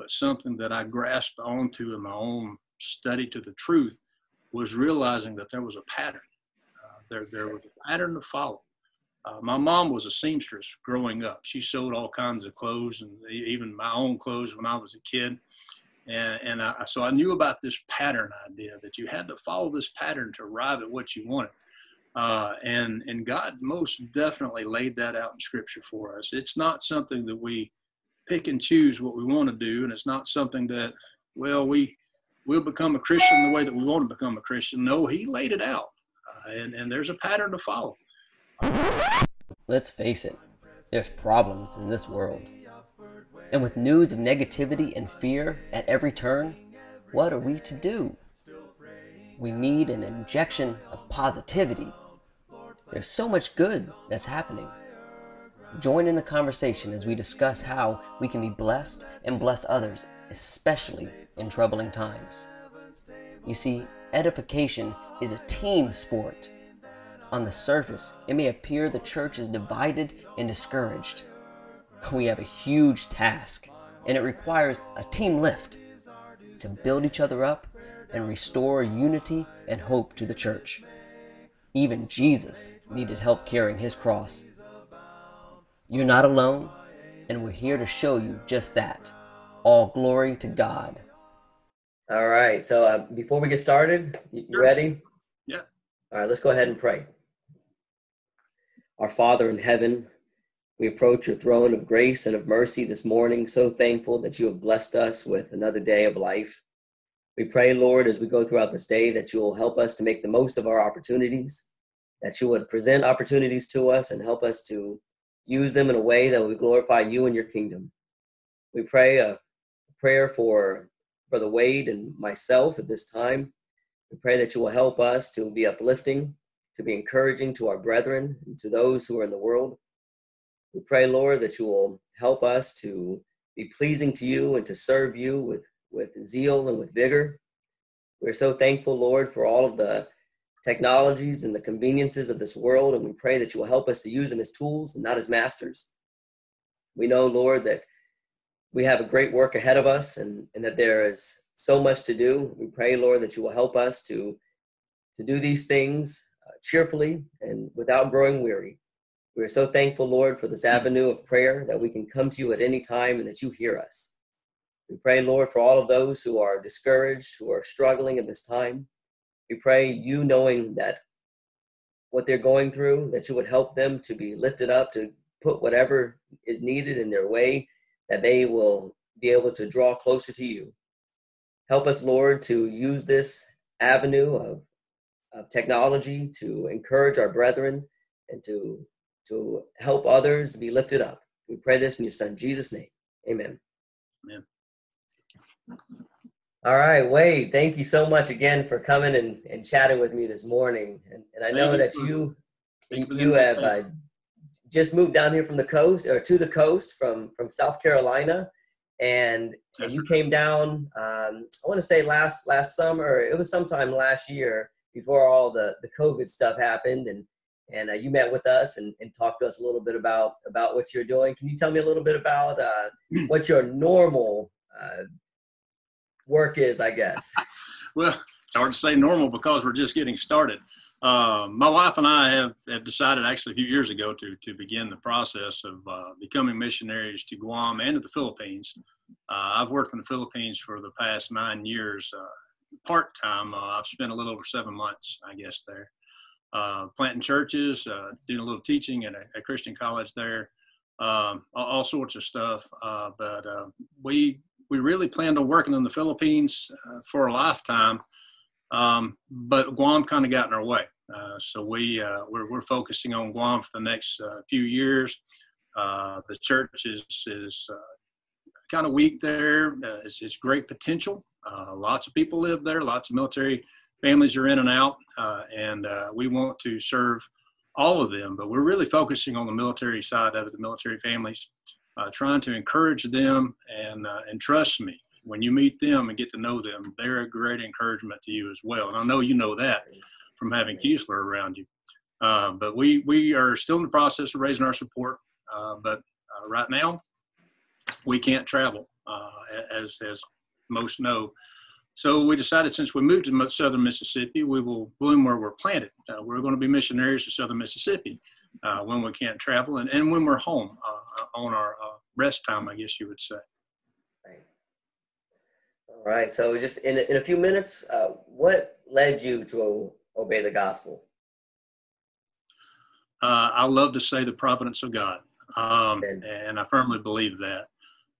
but something that I grasped onto in my own study to the truth was realizing that there was a pattern. Uh, there, there was a pattern to follow. Uh, my mom was a seamstress growing up. She sewed all kinds of clothes and even my own clothes when I was a kid. And, and I, so I knew about this pattern idea that you had to follow this pattern to arrive at what you wanted. Uh, and, and God most definitely laid that out in scripture for us. It's not something that we pick and choose what we want to do. And it's not something that, well, we, we'll become a Christian the way that we want to become a Christian. No, he laid it out. Uh, and, and there's a pattern to follow. Let's face it, there's problems in this world. And with news of negativity and fear at every turn, what are we to do? We need an injection of positivity. There's so much good that's happening. Join in the conversation as we discuss how we can be blessed and bless others, especially in troubling times. You see, edification is a team sport. On the surface, it may appear the church is divided and discouraged. We have a huge task, and it requires a team lift to build each other up and restore unity and hope to the church. Even Jesus needed help carrying his cross. You're not alone, and we're here to show you just that. All glory to God. All right. So uh, before we get started, you, you ready? Yeah. All right. Let's go ahead and pray. Our Father in heaven, we approach your throne of grace and of mercy this morning, so thankful that you have blessed us with another day of life. We pray, Lord, as we go throughout this day, that you will help us to make the most of our opportunities, that you would present opportunities to us and help us to use them in a way that will glorify you and your kingdom. We pray a prayer for Brother Wade and myself at this time. We pray that you will help us to be uplifting, to be encouraging to our brethren and to those who are in the world. We pray, Lord, that you will help us to be pleasing to you and to serve you with, with zeal and with vigor. We're so thankful, Lord, for all of the technologies and the conveniences of this world, and we pray that you will help us to use them as tools and not as masters. We know, Lord, that we have a great work ahead of us and, and that there is so much to do. We pray, Lord, that you will help us to, to do these things uh, cheerfully and without growing weary. We are so thankful, Lord, for this avenue of prayer that we can come to you at any time and that you hear us. We pray, Lord, for all of those who are discouraged, who are struggling at this time. We pray, you knowing that what they're going through, that you would help them to be lifted up, to put whatever is needed in their way, that they will be able to draw closer to you. Help us, Lord, to use this avenue of of technology to encourage our brethren and to to help others be lifted up. We pray this in your son Jesus' name. Amen. Amen. All right, Wade, thank you so much again for coming and, and chatting with me this morning. And, and I know that you you, you have uh, just moved down here from the coast or to the coast from from South Carolina, and, and you came down. Um, I want to say last last summer. It was sometime last year, before all the the COVID stuff happened, and and uh, you met with us and, and talked to us a little bit about about what you're doing. Can you tell me a little bit about uh, what your normal uh, work is? I guess. well, it's hard to say normal because we're just getting started. Uh, my wife and I have, have decided actually a few years ago to, to begin the process of uh, becoming missionaries to Guam and to the Philippines. Uh, I've worked in the Philippines for the past nine years uh, part time. Uh, I've spent a little over seven months, I guess, there, uh, planting churches, doing a little teaching at a, a Christian college there, um, all, all, sorts of stuff. But we we really planned on working in the Philippines uh, for a lifetime, um, but Guam kind of got in our way. so we we're, we're focusing on Guam for the next few years. the church is is kind of weak there. it's, it's great potential. Uh, lots of people live there. Lots of military families are in and out, uh, and uh, we want to serve all of them. But we're really focusing on the military side of it, the military families, uh, trying to encourage them and uh, and trust me. When you meet them and get to know them, they're a great encouragement to you as well. And I know you know that from having Keesler around you. Uh, but we we are still in the process of raising our support. but right now, we can't travel. uh, as as most know. So we decided since we moved to southern Mississippi, we will bloom where we're planted. Uh, we're going to be missionaries to southern Mississippi uh, when we can't travel and, and when we're home uh, on our uh, rest time, I guess you would say. Right. All right. So just in, in a few minutes, uh, what led you to obey the gospel? Uh, I love to say the providence of God, um, and I firmly believe that.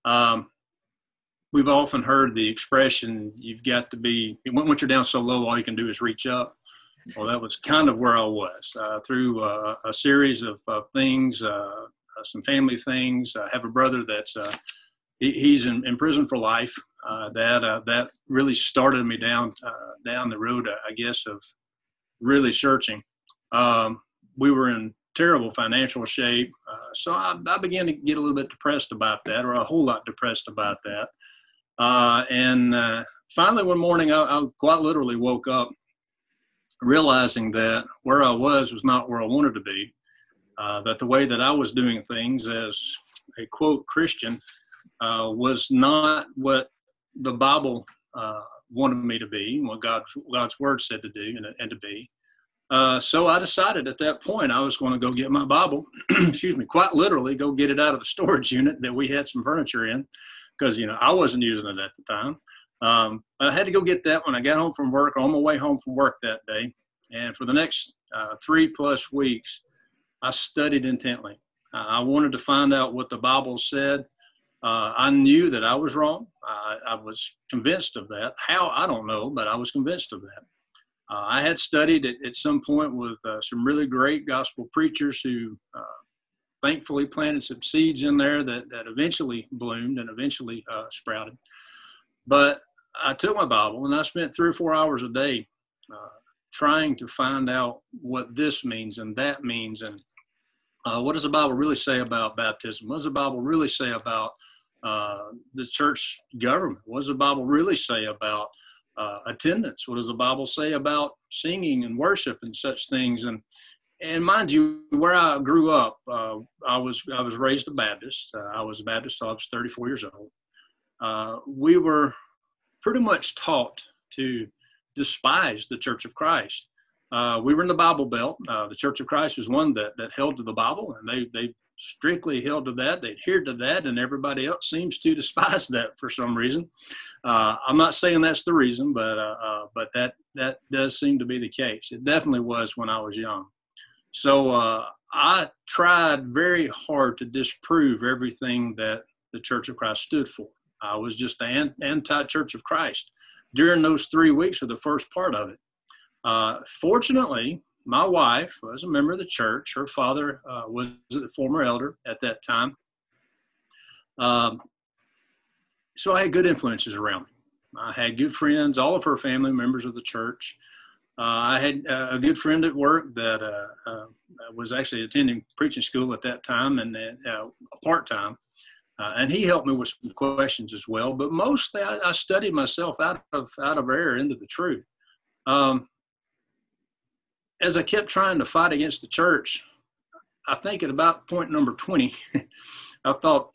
Um, we've often heard the expression, "You've got to be." Once you're down so low, all you can do is reach up. Well, that was kind of where I was uh, through uh, a series of, of things, uh, uh some family things. I have a brother that's uh, he, he's in, in, prison for life. Uh, that that really started me down down the road, I guess, of really searching. Um, we were in terrible financial shape, so I, I, began to get a little bit depressed about that, or a whole lot depressed about that. and finally, one morning, I, I quite literally woke up realizing that where I was was not where I wanted to be. Uh, that the way that I was doing things as a quote Christian uh, was not what the Bible uh, wanted me to be, what God, God's Word said to do and, and to be. Uh, so I decided at that point I was going to go get my Bible, excuse me, quite literally go get it out of the storage unit that we had some furniture in, because you know I wasn't using it at the time. Um, I had to go get that when I got home from work, on my way home from work that day. And for the next uh, three plus weeks, I studied intently. Uh, I wanted to find out what the Bible said. Uh, I knew that I was wrong. I was convinced of that. How, I don't know, but I was convinced of that. Uh, I had studied at, at some point with uh, some really great gospel preachers who uh, thankfully planted some seeds in there that, that eventually bloomed and eventually sprouted. But I took my Bible and I spent three or four hours a day uh, trying to find out what this means and that means and uh, what does the Bible really say about baptism? What does the Bible really say about uh, the church government? What does the Bible really say about uh, attendance? What does the Bible say about singing and worship and such things? And and mind you, where I grew up, uh, I was I was raised a Baptist. Uh, I was a Baptist. I was 34 years old. we were pretty much taught to despise the Church of Christ. Uh, we were in the Bible Belt. Uh, the Church of Christ was one that, that held to the Bible, and they, they strictly held to that. They adhered to that, and everybody else seems to despise that for some reason. Uh, I'm not saying that's the reason, but uh, uh, but that that does seem to be the case. It definitely was when I was young. So uh, I tried very hard to disprove everything that the Church of Christ stood for. I was just an anti-Church of Christ during those three weeks of the first part of it. Uh, fortunately, my wife was a member of the church. Her father uh, was a former elder at that time. Um, so I had good influences around me. I had good friends, all of her family members of the church. Uh, I had uh, a good friend at work that uh, uh, was actually attending preaching school at that time and part time. Uh, and he helped me with some questions as well. But mostly, I, I, studied myself out of out of error into the truth. Um, as I kept trying to fight against the church, I think at about point number twenty, I thought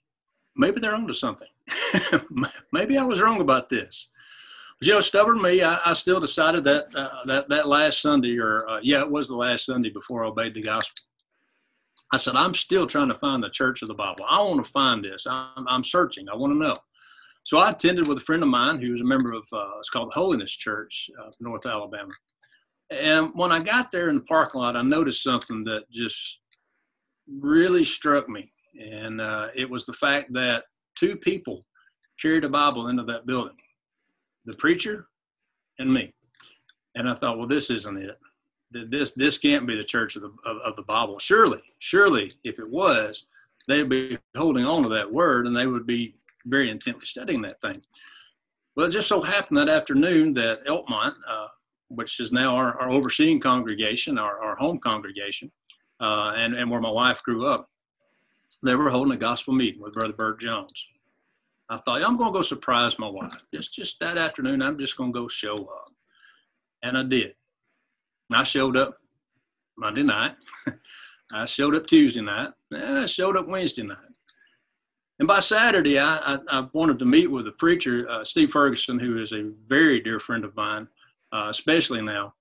maybe they're onto something. maybe I was wrong about this. But, you know, stubborn me, I, I still decided that uh, that that last Sunday, or uh, yeah, it was the last Sunday before I obeyed the gospel. I said, I'm still trying to find the church of the Bible. I want to find this. I'm, I'm searching. I want to know. So I attended with a friend of mine who was a member of, uh, it's called Holiness Church, uh, North Alabama. And when I got there in the parking lot, I noticed something that just really struck me. And uh, it was the fact that two people carried a Bible into that building the preacher and me. And I thought, well, this isn't it this this can't be the church of the of, of, the Bible. Surely, surely, if it was, they'd be holding on to that word and they would be very intently studying that thing. Well, it just so happened that afternoon that Elkmont, uh, which is now our, our overseeing congregation, our, our home congregation, uh, and, and where my wife grew up, they were holding a gospel meeting with Brother Bert Jones. I thought, I'm going to go surprise my wife. Just, just that afternoon, I'm just going to go show up. And I did. I showed up Monday night. I showed up Tuesday night. I showed up Wednesday night. And by Saturday, I, I, I wanted to meet with a preacher, uh, Steve Ferguson, who is a very dear friend of mine, uh, especially now.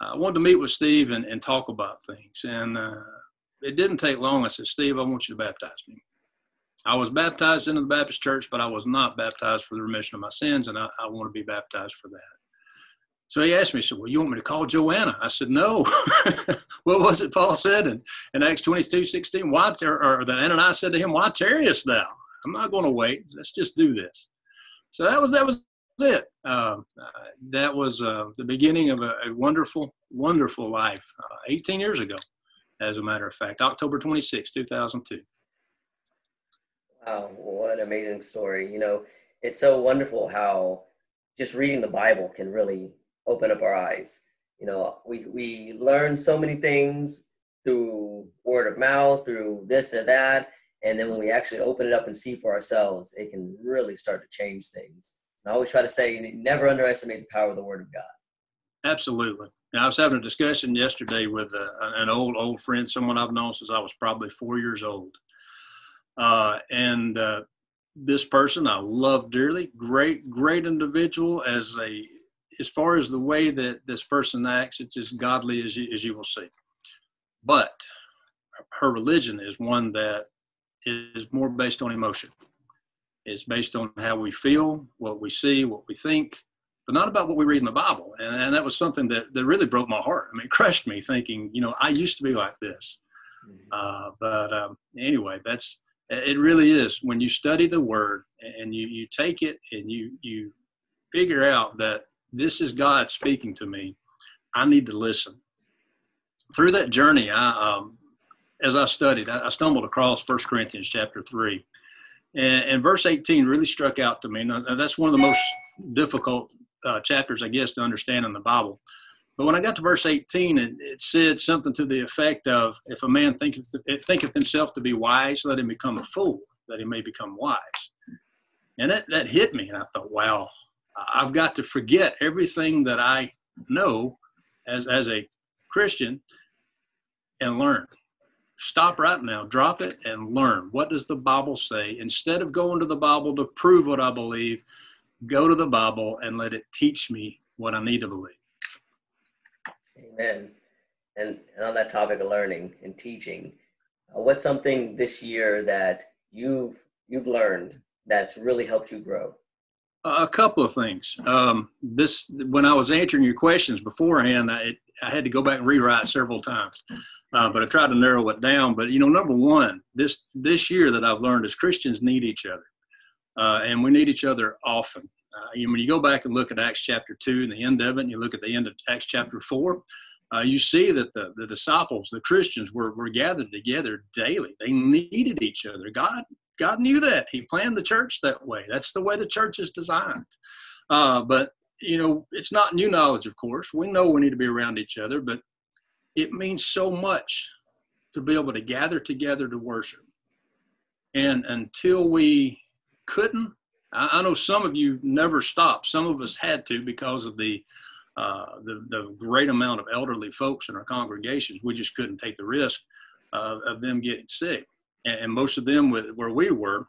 I wanted to meet with Steve and, and talk about things. And uh, it didn't take long. I said, Steve, I want you to baptize me. I was baptized into the Baptist church, but I was not baptized for the remission of my sins, and I, I want to be baptized for that. So he asked me, he said, Well, you want me to call Joanna? I said, No. what was it Paul said in, in Acts 22 16? Why, or, or that Ananias said to him, Why tarriest thou? I'm not going to wait. Let's just do this. So that was that was it. Uh, that was uh, the beginning of a, a wonderful, wonderful life. Uh, 18 years ago, as a matter of fact, October 26, 2002. Wow, what an amazing story. You know, it's so wonderful how just reading the Bible can really open up our eyes. You know, we, we learn so many things through word of mouth, through this and that. And then when we actually open it up and see for ourselves, it can really start to change things. And I always try to say, never underestimate the power of the Word of God. Absolutely. I was having a discussion yesterday with uh, an old, old friend, someone I've known since I was probably four years old. Uh, and uh, this person I love dearly, great, great individual. As a, as far as the way that this person acts, it's as godly as you, as you will see. But her religion is one that is more based on emotion. It's based on how we feel, what we see, what we think, but not about what we read in the Bible. And, and that was something that, that really broke my heart. I mean, it crushed me thinking, you know, I used to be like this. Mm-hmm. Uh, but um, anyway, that's it. Really is when you study the Word and you you take it and you you figure out that this is God speaking to me. I need to listen. Through that journey, I um, as I studied, I, I stumbled across First Corinthians chapter three, and, and, verse 18 really struck out to me. Now, that's one of the most difficult uh, chapters, I guess, to understand in the Bible. But when I got to verse 18, it, it said something to the effect of, "If a man thinketh thinketh himself to be wise, let him become a fool, that he may become wise." And that that hit me, and I thought, "Wow, I've got to forget everything that I know as as a Christian and learn." stop right now, drop it, and learn. What does the Bible say? Instead of going to the Bible to prove what I believe, go to the Bible and let it teach me what I need to believe. Amen. And, and on that topic of learning and teaching, uh, what's something this year that you've you've learned that's really helped you grow? A couple of things. Um, this when I was answering your questions beforehand, I, I had to go back and rewrite several times, uh, but I tried to narrow it down. But you know, number one, this this year that I've learned is Christians need each other, uh, and we need each other often. Uh, you, when you go back and look at Acts chapter two and the end of it, and you look at the end of Acts chapter four, uh, you see that the, the disciples, the Christians, were, were gathered together daily. They needed each other. God God knew that. He planned the church that way. That's the way the church is designed. Uh, but, you know, it's not new knowledge, of course. We know we need to be around each other, but it means so much to be able to gather together to worship. And until we couldn't, I, I know some of you never stopped. Some of us had to because of the, uh, the, the great amount of elderly folks in our congregations. We just couldn't take the risk uh, of them getting sick and most of them with where we were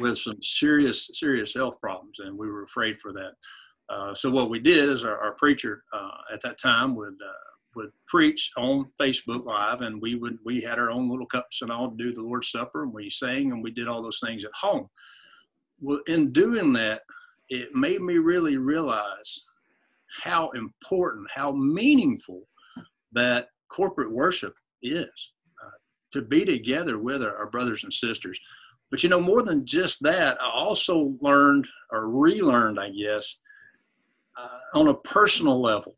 with some serious serious health problems and we were afraid for that. Uh, so what we did is our, our preacher uh, at that time would uh, would preach on facebook live and we would we had our own little cups and all to do the lord's supper and we sang and we did all those things at home. Well in doing that it made me really realize how important how meaningful that corporate worship is to be together with our, our brothers and sisters. But you know, more than just that, I also learned or relearned, I guess, uh, on a personal level,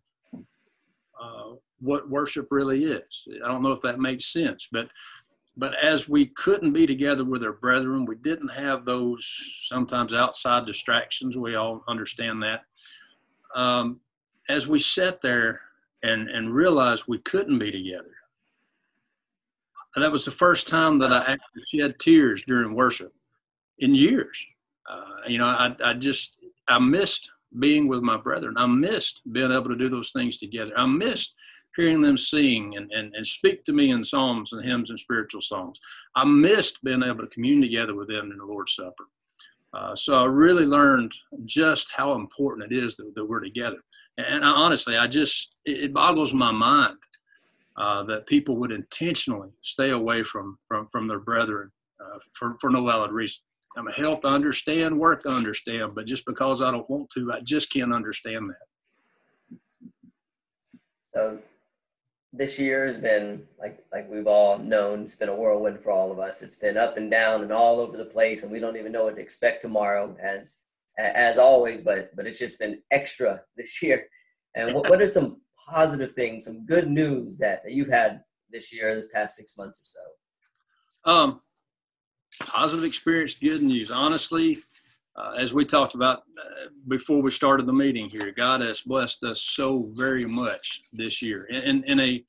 uh, what worship really is. I don't know if that makes sense, but but as we couldn't be together with our brethren, we didn't have those sometimes outside distractions. We all understand that. Um, as we sat there and and realized we couldn't be together, that was the first time that I actually shed tears during worship in years. Uh, you know, I, I just, I missed being with my brethren. I missed being able to do those things together. I missed hearing them sing and, and, and speak to me in psalms and hymns and spiritual songs. I missed being able to commune together with them in the Lord's Supper. Uh, so I really learned just how important it is that, that we're together. And I, honestly, I just, it, it boggles my mind uh, that people would intentionally stay away from, from, from their brethren uh, for, for no valid reason. I'm a help to understand, work to understand, but just because I don't want to, I just can't understand that. So this year has been like like we've all known it's been a whirlwind for all of us it's been up and down and all over the place and we don't even know what to expect tomorrow as as always but but it's just been extra this year and what, what are some positive things some good news that, that you've had this year this past six months or so um positive experience good news honestly uh, as we talked about uh, before we started the meeting here, God has blessed us so very much this year. In, in a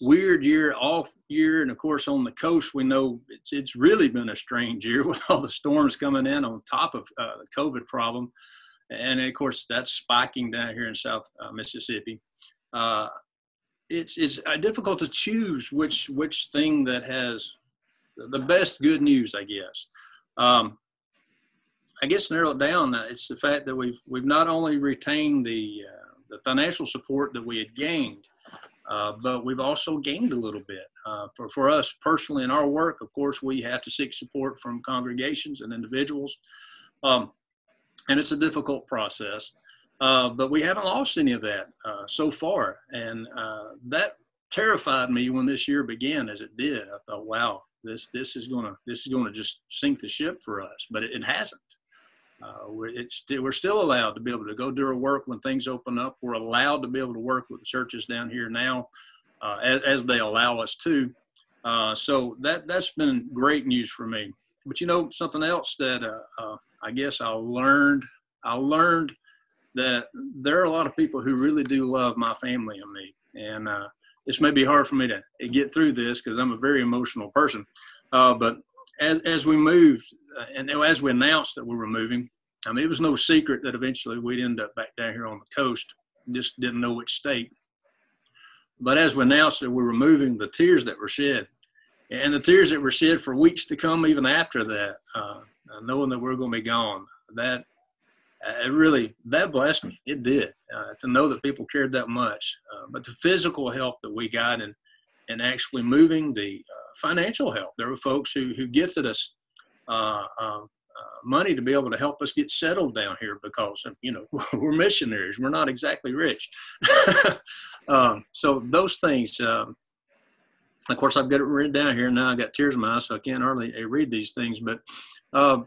weird year, off year, and of course on the coast, we know it's, it's really been a strange year with all the storms coming in on top of uh, the COVID problem, and of course that's spiking down here in South uh, Mississippi. Uh, it's it's uh, difficult to choose which which thing that has the best good news, I guess. Um, I guess narrow it down, uh, it's the fact that we've we've not only retained the uh, the financial support that we had gained, uh, but we've also gained a little bit. Uh, for for us personally in our work, of course, we have to seek support from congregations and individuals, um, and it's a difficult process. Uh, but we haven't lost any of that uh, so far, and that terrified me when this year began, as it did. I thought, wow, this this is gonna this is gonna just sink the ship for us, but it, it hasn't. Uh, we're, st- we're still allowed to be able to go do our work when things open up. We're allowed to be able to work with the churches down here now uh, as, as, they allow us to. Uh, so that, that's been great news for me. But you know, something else that uh, uh, I guess I learned, I learned that there are a lot of people who really do love my family and me. And uh, this may be hard for me to get through this because I'm a very emotional person. but as, as we moved and as we announced that we were moving, I mean, it was no secret that eventually we'd end up back down here on the coast. Just didn't know which state. But as we announced that we were moving, the tears that were shed, and the tears that were shed for weeks to come, even after that, uh, knowing that we are going to be gone, that it really that blessed me. It did uh, to know that people cared that much. Uh, but the physical help that we got and and actually moving, the uh, financial help. There were folks who who gifted us uh, uh, money to be able to help us get settled down here because you know we're missionaries we're not exactly rich um, so those things um, of course i've got it written down here and now i've got tears in my eyes so i can't hardly uh, read these things but uh,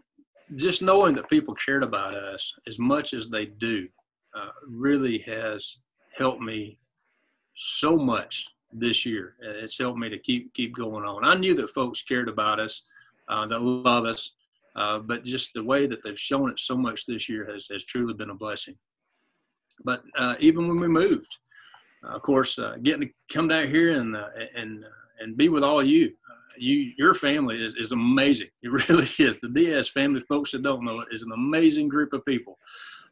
just knowing that people cared about us as much as they do uh, really has helped me so much this year it's helped me to keep keep going on i knew that folks cared about us uh, that love us. Uh, but just the way that they've shown it so much this year has, has truly been a blessing. But uh, even when we moved, uh, of course, uh, getting to come down here and uh, and and be with all you, you your family is, is amazing. It really is. The Diaz family, folks that don't know it, is an amazing group of people,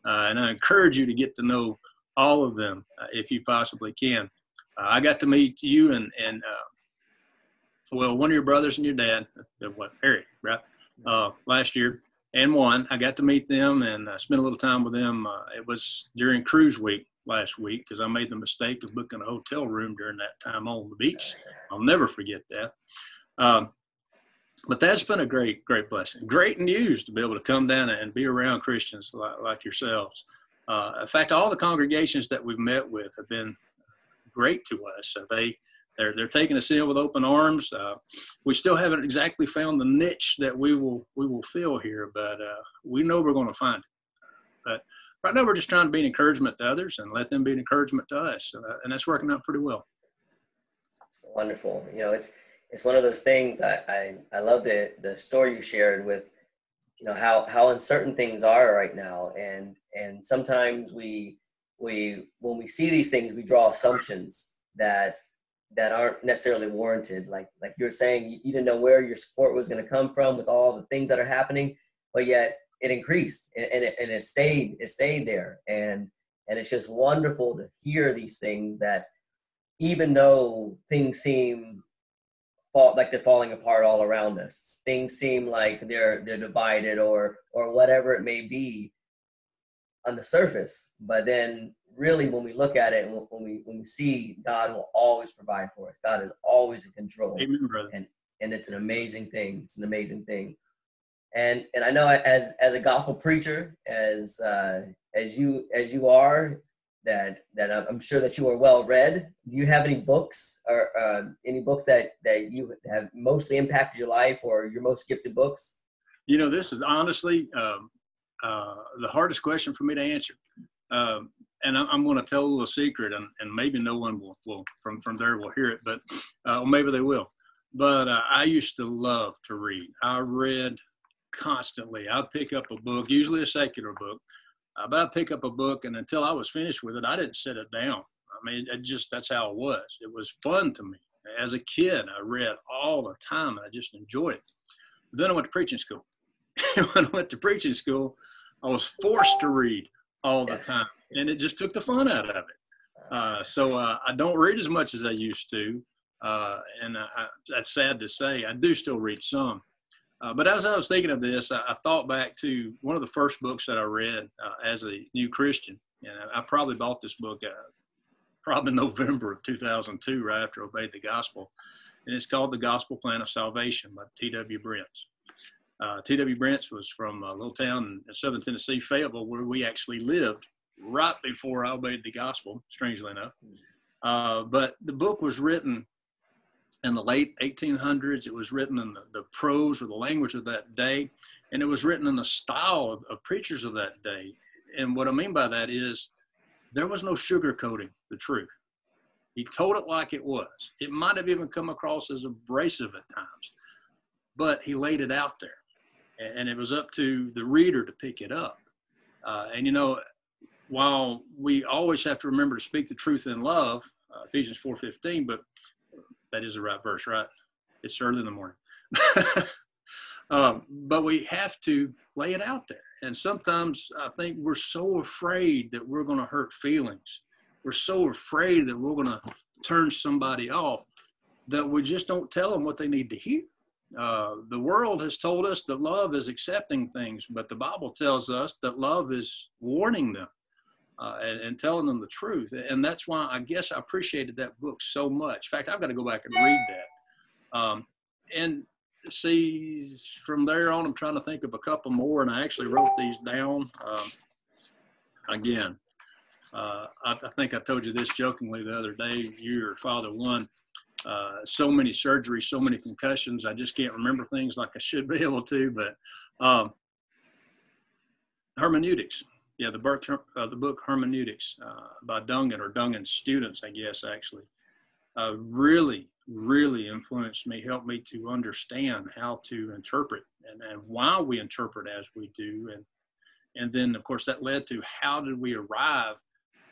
and I encourage you to get to know all of them if you possibly can. I got to meet you and and well, one of your brothers and your dad, uh, what Eric, right? Uh, last year, and one. I got to meet them and uh, spent a little time with them. Uh, it was during cruise week last week because I made the mistake of booking a hotel room during that time on the beach. I'll never forget that. Um, but that's been a great, great blessing. Great news to be able to come down and be around Christians like, like yourselves. Uh, in fact, all the congregations that we've met with have been great to us. So they they're, they're taking us in with open arms. Uh, we still haven't exactly found the niche that we will we will fill here, but uh, we know we're going to find it. But right now, we're just trying to be an encouragement to others and let them be an encouragement to us, and that's working out pretty well. Wonderful. You know, it's it's one of those things. I I, I love the the story you shared with you know how how uncertain things are right now, and and sometimes we we when we see these things, we draw assumptions that that aren't necessarily warranted. Like like you were saying, you, you didn't know where your support was going to come from with all the things that are happening, but yet it increased and, and, it, and it stayed it stayed there. And and it's just wonderful to hear these things that even though things seem fall like they're falling apart all around us, things seem like they're they're divided or or whatever it may be on the surface. But then really when we look at it and when we when we see God will always provide for us. God is always in control. Amen, brother. And and it's an amazing thing. It's an amazing thing. And and I know as as a gospel preacher, as uh, as you as you are, that that I'm sure that you are well read. Do you have any books or uh, any books that that you have mostly impacted your life or your most gifted books? You know, this is honestly um, uh, the hardest question for me to answer. Um, and I'm going to tell a little secret, and, and maybe no one will, will from from there will hear it, but uh, maybe they will. But uh, I used to love to read. I read constantly. I'd pick up a book, usually a secular book, uh, but I'd pick up a book, and until I was finished with it, I didn't set it down. I mean, it just that's how it was. It was fun to me. As a kid, I read all the time, and I just enjoyed it. But then I went to preaching school. when I went to preaching school, I was forced to read all the time, and it just took the fun out of it. Uh, so uh, I don't read as much as I used to, uh, and I, that's sad to say. I do still read some, uh, but as I was thinking of this, I, I, thought back to one of the first books that I read uh, as a new Christian, and I, I probably bought this book uh, probably November of 2002, right after I obeyed the gospel, and it's called The Gospel Plan of Salvation by T.W. Brents. Uh, T.W. Brents was from a little town in southern Tennessee, Fayetteville, where we actually lived right before I obeyed the gospel, strangely enough. Uh, but the book was written in the late 1800s. It was written in the, the, prose or the language of that day, and it was written in the style of, of preachers of that day. And what I mean by that is there was no sugarcoating the truth. He told it like it was. It might have even come across as abrasive at times, but he laid it out there and it was up to the reader to pick it up. Uh, and you know, while we always have to remember to speak the truth in love, uh, Ephesians 4:15, but that is the right verse, right? It's early in the morning. um, but we have to lay it out there. And sometimes I think we're so afraid that we're going to hurt feelings. We're so afraid that we're going to turn somebody off that we just don't tell them what they need to hear. Uh, the world has told us that love is accepting things, but the Bible tells us that love is warning them uh, and, and, telling them the truth. And that's why I guess I appreciated that book so much. In fact, I've got to go back and read that. Um, and see, from there on, I'm trying to think of a couple more, and I actually wrote these down. Um, again, uh, I, I, think I told you this jokingly the other day. You Your father won uh, so many surgeries, so many concussions. I just can't remember things like I should be able to. But um, hermeneutics, yeah, the book, uh, the book hermeneutics uh, by Dungan or Dungan's students, I guess actually, uh, really, really influenced me, helped me to understand how to interpret and, and why we interpret as we do, and and then of course that led to how did we arrive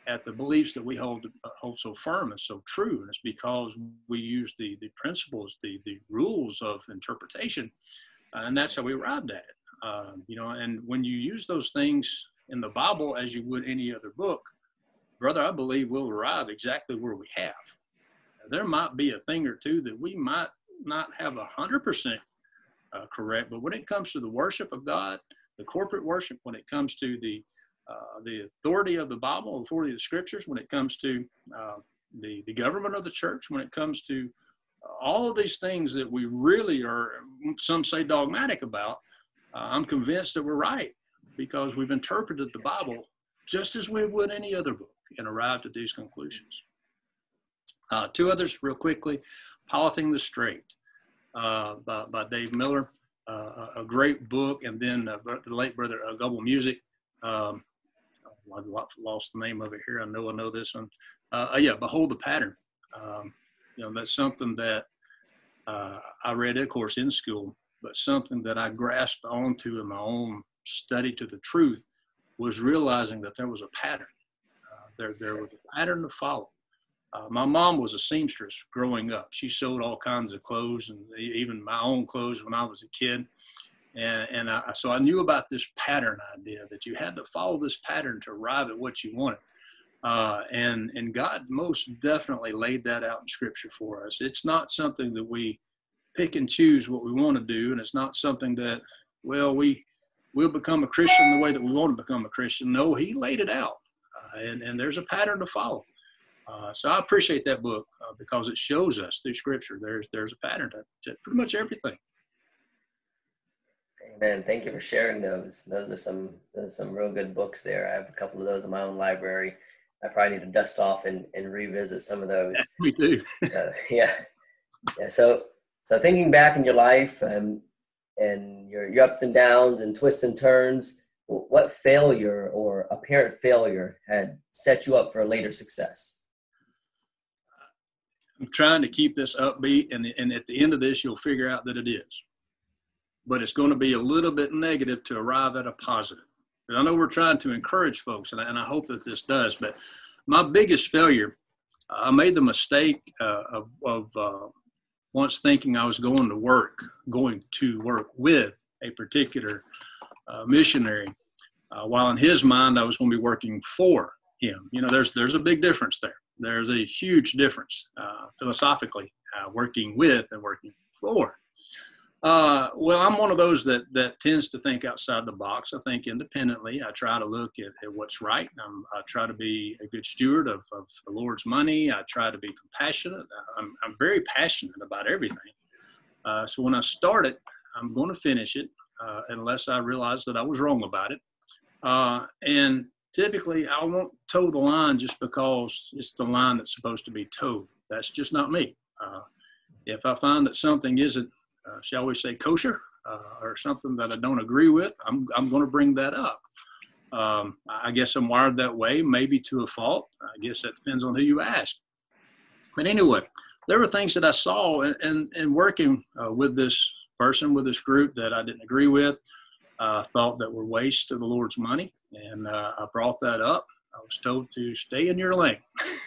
at the beliefs that we hold uh, hold so firm and so true. And it's because we use the the principles, the the rules of interpretation, uh, and that's how we arrived at it. Uh, you know, and when you use those things in the Bible as you would any other book, brother, I believe we'll arrive exactly where we have. There might be a thing or two that we might not have a hundred percent uh, correct, but when it comes to the worship of God, the corporate worship, when it comes to the uh, the authority of the Bible, authority of the scriptures when it comes to uh, the, the government of the church, when it comes to uh, all of these things that we really are, some say dogmatic about, uh, I'm convinced that we're right because we've interpreted the Bible just as we would any other book and arrived at these conclusions. Uh, two others, real quickly Piloting the Strait by, by Dave Miller. Uh, a great book, and then uh, the late brother uh, Goebel Music. Um, I've lost the name of it here. I know I know this one. Uh, uh, yeah, Behold the Pattern. Um, you know, that's something that uh, I read, of course, in school, but something that I grasped onto in my own study to the truth was realizing that there was a pattern. Uh, there, there was a pattern to follow. Uh, my mom was a seamstress growing up. She sewed all kinds of clothes and even my own clothes when I was a kid. And, and I, so I knew about this pattern idea that you had to follow this pattern to arrive at what you wanted. Uh, and and God most definitely laid that out in Scripture for us. It's not something that we pick and choose what we want to do, and it's not something that well we we'll become a Christian the way that we want to become a Christian. No, He laid it out, uh, and and there's a pattern to follow. Uh, so I appreciate that book uh, because it shows us through Scripture there's there's a pattern to, pretty much everything. Amen. Thank you for sharing those. Those are some those are some real good books there. I have a couple of those in my own library. I probably need to dust off and, and revisit some of those. Yeah, we do. uh, yeah, yeah. So so thinking back in your life and and your your ups and downs and twists and turns, what failure or apparent failure had set you up for a later success? I'm trying to keep this upbeat, and and at the end of this, you'll figure out that it is. But it's going to be a little bit negative to arrive at a positive. I know we're trying to encourage folks, and I, and I hope that this does. But my biggest failure, I made the mistake uh, of, of uh, once thinking I was going to work, going to work with a particular uh, missionary, uh, while in his mind I was going to be working for him. You know, there's there's a big difference there. There's a huge difference uh, philosophically, uh, working with and working for. Uh, well, I'm one of those that that tends to think outside the box. I think independently. I try to look at, at what's right. I'm, i try to be a good steward of, of, the Lord's money. I try to be compassionate. I'm, I'm very passionate about everything. Uh, so when I start it, I'm going to finish it uh, unless I realize that I was wrong about it. Uh, and typically, I won't toe the line just because it's the line that's supposed to be towed. That's just not me. Uh, if I find that something isn't uh, shall we say, kosher uh, or something that I don't agree with, I'm, I'm going to bring that up. Um, I guess I'm wired that way, maybe to a fault. I guess that depends on who you ask. But anyway, there were things that I saw in, in, in working uh, with this person, with this group that I didn't agree with. Thought that were waste of the Lord's money. And uh, I brought that up. I was told to stay in your lane.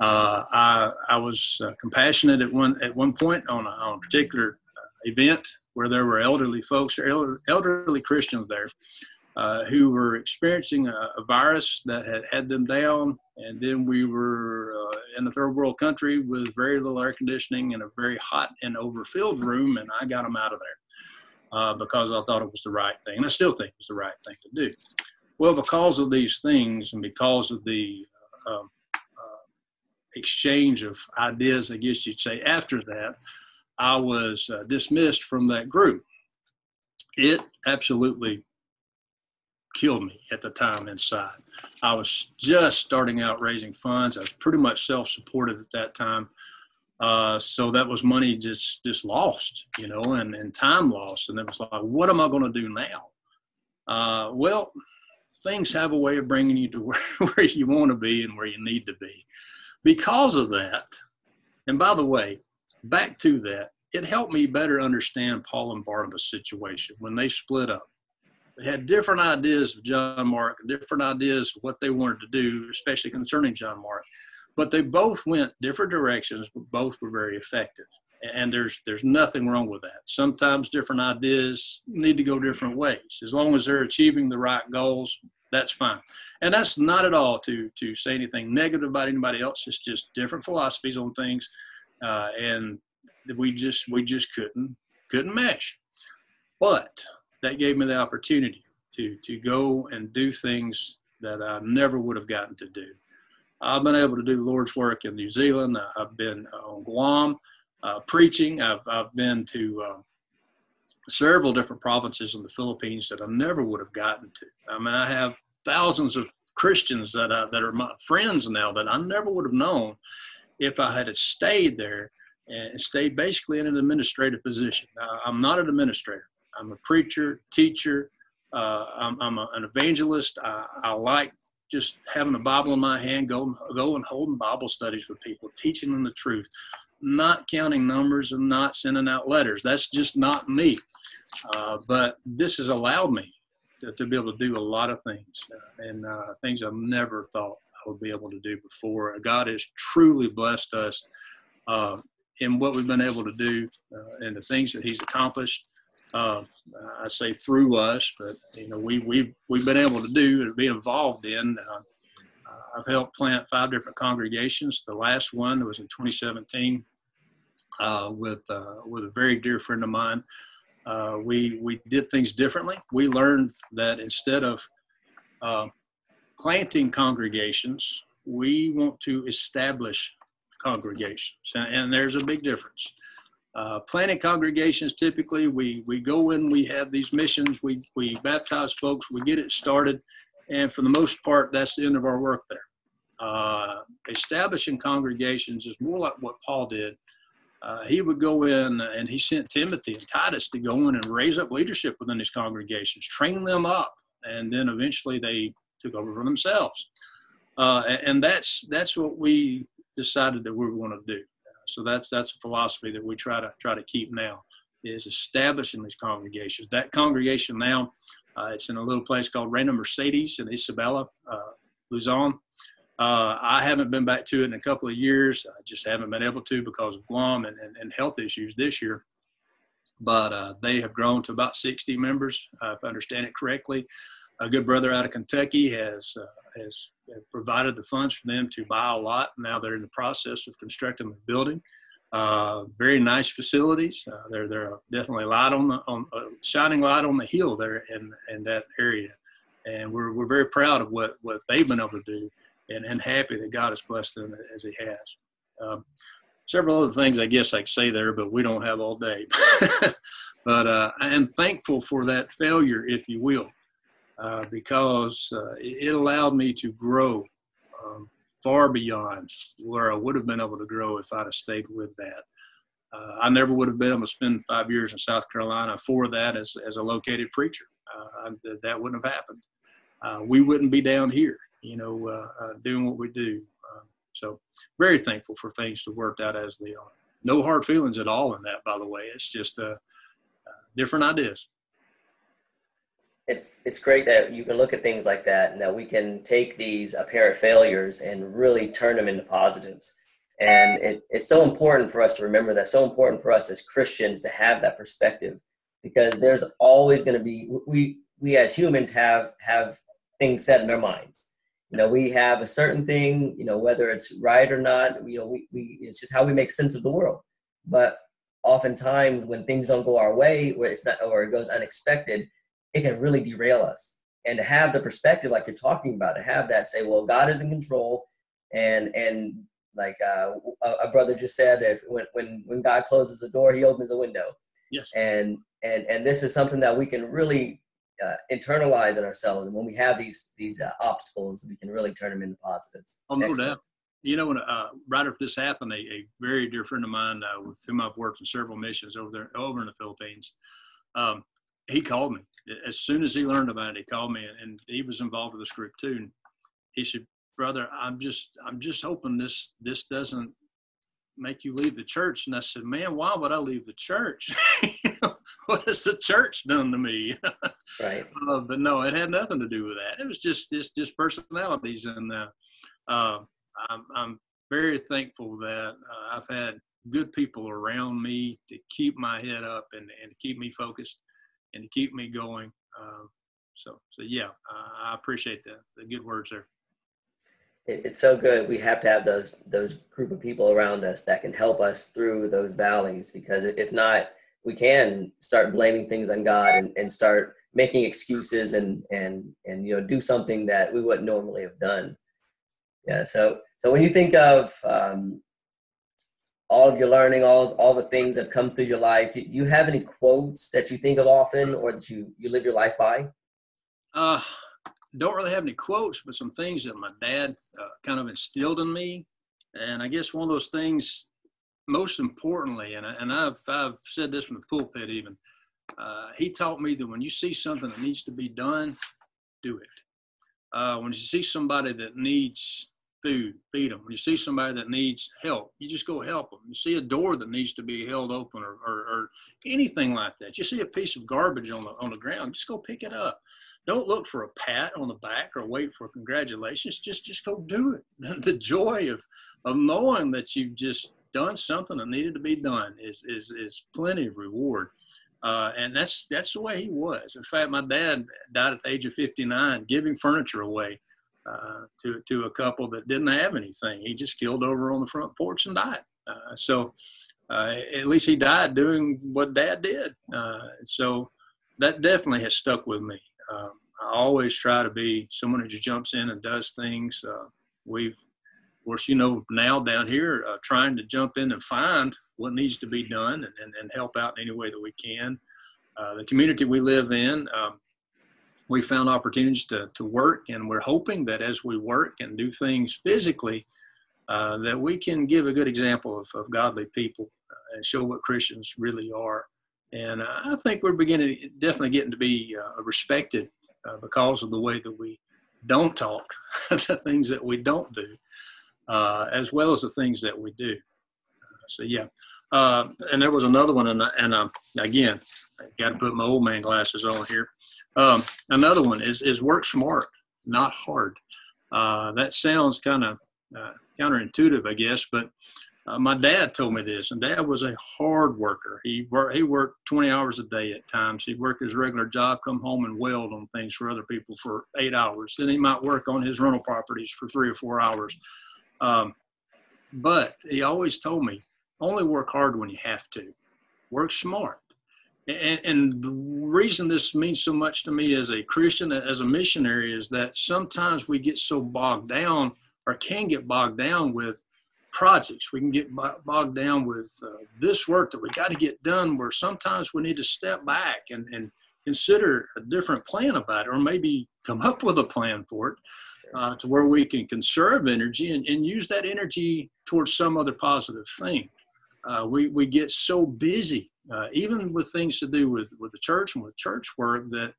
Uh, I, I was uh, compassionate at one at one point on a, on a particular uh, event where there were elderly folks, elder, elderly Christians there, uh, who were experiencing a, a, virus that had had them down. And then we were uh, in a third world country with very little air conditioning in a very hot and overfilled room, and I got them out of there uh, because I thought it was the right thing. And I still think it was the right thing to do. Well, because of these things and because of the um, exchange of ideas, I guess you'd say, after that, I was uh, dismissed from that group. It absolutely killed me at the time inside. I was just starting out raising funds. I was pretty much self-supported at that time. Uh, so that was money just just lost, you know, and, and time lost. And it was like, what am I going to do now? Uh, well, things have a way of bringing you to where, where you want to be and where you need to be. Because of that, and by the way, back to that, it helped me better understand Paul and Barnabas' situation when they split up. They had different ideas of John Mark, different ideas of what they wanted to do, especially concerning John Mark. But they both went different directions, but both were very effective. And there's there's nothing wrong with that. Sometimes different ideas need to go different ways. As long as they're achieving the right goals, that's fine. And that's not at all to to say anything negative about anybody else. It's just different philosophies on things, uh, and we just we just couldn't couldn't mesh. But that gave me the opportunity to to go and do things that I never would have gotten to do. I've been able to do the Lord's work in New Zealand. I've been on Guam uh, preaching. I've I've been to uh, several different provinces in the Philippines that I never would have gotten to. I mean, I have thousands of Christians that I, that are my friends now that I never would have known if I had stayed there and stayed basically in an administrative position. I'm not an administrator. I'm a preacher, teacher. Uh, I'm, I'm a, an evangelist. I, I, like just having a Bible in my hand, going, go and holding Bible studies with people, teaching them the truth, not counting numbers and not sending out letters. That's just not me. Uh, but this has allowed me to, to, be able to do a lot of things uh, and uh, things I've never thought I would be able to do before. God has truly blessed us uh, in what we've been able to do uh, and the things that He's accomplished. Uh, I say through us, but you know we we've we've been able to do and be involved in. I've helped plant five different congregations. The last one was in 2017 uh, with uh, with a very dear friend of mine. Uh, we we did things differently. We learned that instead of uh, planting congregations, we want to establish congregations, and, and there's a big difference. Uh, planting congregations, typically we, we go in, we have these missions, we, we baptize folks, we get it started, and for the most part, that's the end of our work there. Uh, establishing congregations is more like what Paul did. Uh, he would go in and he sent Timothy and Titus to go in and raise up leadership within these congregations, train them up, and then eventually they took over for themselves. Uh, and that's that's what we decided that we were going to do. So that's that's a philosophy that we try to try to keep now is establishing these congregations. That congregation now, uh, it's in a little place called Reina Mercedes in Isabela, uh, Luzon. Uh, I haven't been back to it in a couple of years. I just haven't been able to because of Guam and, and, and health issues this year. But uh, they have grown to about 60 members, uh, if I understand it correctly. A good brother out of Kentucky has uh, has provided the funds for them to buy a lot. Now they're in the process of constructing the building. Uh, very nice facilities. Uh, they're they're definitely light on the on uh, shining light on the hill there in in that area, and we're we're very proud of what what they've been able to do, and and happy that God has blessed them as He has. Um, several other things I guess I could say there, but we don't have all day. but uh, I am thankful for that failure, if you will. Uh, because uh, it allowed me to grow um, far beyond where I would have been able to grow if I'd have stayed with that. Uh, I never would have been able to spend five years in South Carolina for that as, as a located preacher. Uh, that wouldn't have happened. Uh, we wouldn't be down here, you know, uh, uh, doing what we do. Um, so very thankful for things to work out as they are. No hard feelings at all in that, by the way. It's just uh, different ideas it's it's great that you can look at things like that and that we can take these apparent failures and really turn them into positives and it, it's so important for us to remember that so important for us as christians to have that perspective because there's always going to be we we as humans have have things set in our minds you know we have a certain thing you know whether it's right or not you know we, we it's just how we make sense of the world but oftentimes when things don't go our way or it's not or it goes unexpected it can really derail us. And to have the perspective like you're talking about, to have that say, well, God is in control, and and like uh, a, a, brother just said that when, when when God closes the door, He opens a window. Yes. And and and this is something that we can really uh, internalize in ourselves, and when we have these these uh, obstacles, we can really turn them into positives. Oh, no doubt. You know, when uh, right after this happened, a, a very dear friend of mine uh, with whom I've worked in several missions over there, over in the Philippines, um, he called me as soon as he learned about it. He called me, and he was involved with this group too. And he said, "Brother, I'm just I'm just hoping this this doesn't make you leave the church." And I said, "Man, why would I leave the church? what has the church done to me?" right. Uh, but no, it had nothing to do with that. It was just just just personalities, and uh, uh, I'm I'm very thankful that uh, I've had good people around me to keep my head up and, and to keep me focused and to keep me going. Um, so, so yeah, I appreciate the, the good words there. It, it's so good. We have to have those those group of people around us that can help us through those valleys because if not, we can start blaming things on God and, and start making excuses and and and you know do something that we wouldn't normally have done. Yeah. So so when you think of um, all of your learning, all all the things that come through your life. Do you have any quotes that you think of often, or that you you live your life by? Uh, don't really have any quotes, but some things that my dad uh, kind of instilled in me, and I guess one of those things, most importantly, and I, and I've I've said this from the pulpit even. Uh, he taught me that when you see something that needs to be done, do it. Uh, when you see somebody that needs food, feed them. When you see somebody that needs help, you just go help them. You see a door that needs to be held open or, or, or, anything like that. You see a piece of garbage on the, on the ground, just go pick it up. Don't look for a pat on the back or wait for congratulations. Just, just go do it. the joy of, of knowing that you've just done something that needed to be done is, is, is plenty of reward. Uh, and that's, that's the way he was. In fact, my dad died at the age of 59, giving furniture away uh, to to a couple that didn't have anything. He just killed over on the front porch and died. Uh, so uh, at least he died doing what Dad did. Uh, so that definitely has stuck with me. Um, I always try to be someone who just jumps in and does things. Uh, we've of course, you know, now down here, uh, trying to jump in and find what needs to be done and, and, and help out in any way that we can. Uh, the community we live in, um, we found opportunities to, to work, and we're hoping that as we work and do things physically, uh, that we can give a good example of, of godly people uh, and show what Christians really are. And I think we're beginning, definitely getting to be uh, respected uh, because of the way that we don't talk, the things that we don't do uh, as well as the things that we do. So yeah, uh, and there was another one, and, and um, again, I got to put my old man glasses on here. Um, another one is is work smart, not hard. Uh, that sounds kind of uh, counterintuitive, I guess, but uh, my dad told me this, and dad was a hard worker. He worked he worked 20 hours a day at times. He'd work his regular job, come home and weld on things for other people for eight hours. Then he might work on his rental properties for three or four hours. Um, but he always told me, only work hard when you have to. Work smart. And, and, the reason this means so much to me as a Christian, as a missionary, is that sometimes we get so bogged down or can get bogged down with projects. We can get bogged down with uh, this work that we got to get done, where sometimes we need to step back and, and consider a different plan about it, or maybe come up with a plan for it uh, to where we can conserve energy and, and use that energy towards some other positive thing. Uh, we, we get so busy, uh, even with things to do with, with the church and with church work, that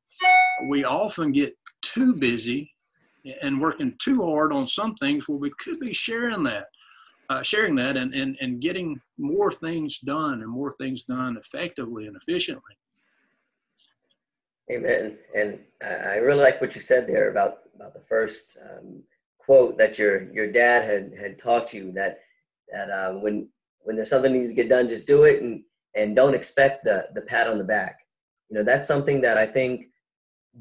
we often get too busy and working too hard on some things where we could be sharing that, uh, sharing that and, and, and getting more things done and more things done effectively and efficiently. Amen. And I really like what you said there about about the first um, quote that your your dad had had taught you that that uh, when when there's something needs to get done, just do it and and don't expect the the pat on the back. You know, that's something that I think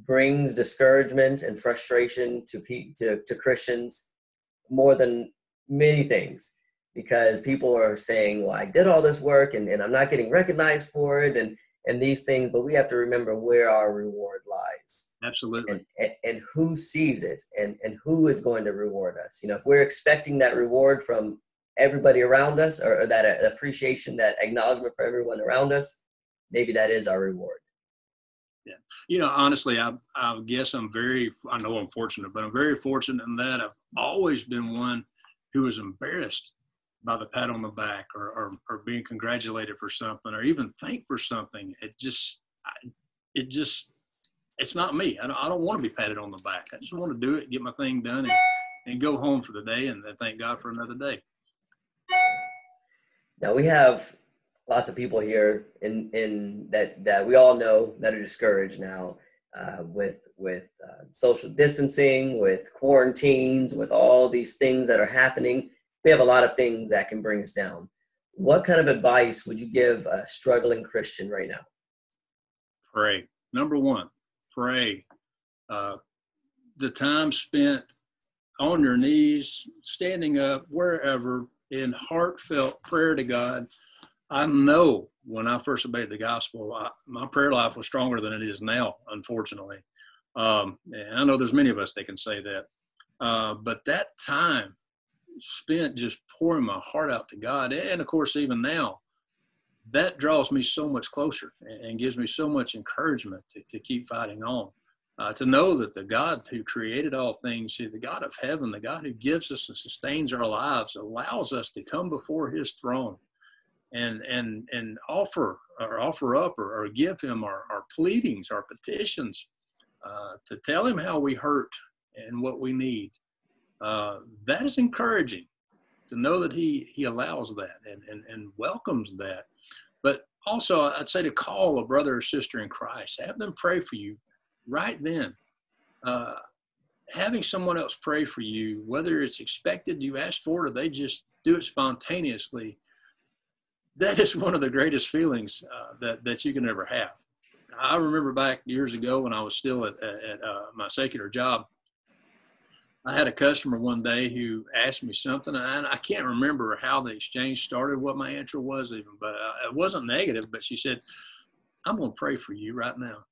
brings discouragement and frustration to to to Christians more than many things because people are saying, well, I did all this work and, and I'm not getting recognized for it and and these things, but we have to remember where our reward lies. Absolutely. And, and, and, who sees it and, and who is going to reward us. You know, if we're expecting that reward from everybody around us or, or that appreciation, that acknowledgement for everyone around us, maybe that is our reward. Yeah. You know, honestly, I, I guess I'm very, I know I'm fortunate, but I'm very fortunate in that I've always been one who was embarrassed by the pat on the back or, or, or being congratulated for something or even thanked for something. It just, it just, it's not me. I don't, I don't want to be patted on the back. I just want to do it, get my thing done, and, and go home for the day and thank God for another day. Now we have lots of people here in in that that we all know that are discouraged now uh, with with uh, social distancing, with quarantines, with all these things that are happening we have a lot of things that can bring us down. What kind of advice would you give a struggling Christian right now? Pray. Number one, pray. Uh, the time spent on your knees, standing up, wherever, in heartfelt prayer to God. I know when I first obeyed the gospel, I, my prayer life was stronger than it is now, unfortunately. Um, and I know there's many of us that can say that. Uh, but that time spent just pouring my heart out to God. And of course, even now, that draws me so much closer and gives me so much encouragement to, to keep fighting on. Uh, to know that the God who created all things, the God of heaven, the God who gives us and sustains our lives, allows us to come before His throne and and and offer or offer up or, or give Him our, our pleadings, our petitions, uh, to tell Him how we hurt and what we need, uh, that is encouraging to know that he he allows that and, and, and welcomes that. But also, I'd say to call a brother or sister in Christ, have them pray for you right then. Uh, having someone else pray for you, whether it's expected you asked for it or they just do it spontaneously, that is one of the greatest feelings uh, that, that you can ever have. I remember back years ago when I was still at, at, uh, my secular job, I had a customer one day who asked me something, and I can't remember how the exchange started, what my answer was even, but uh, it wasn't negative. But she said, "I'm going to pray for you right now."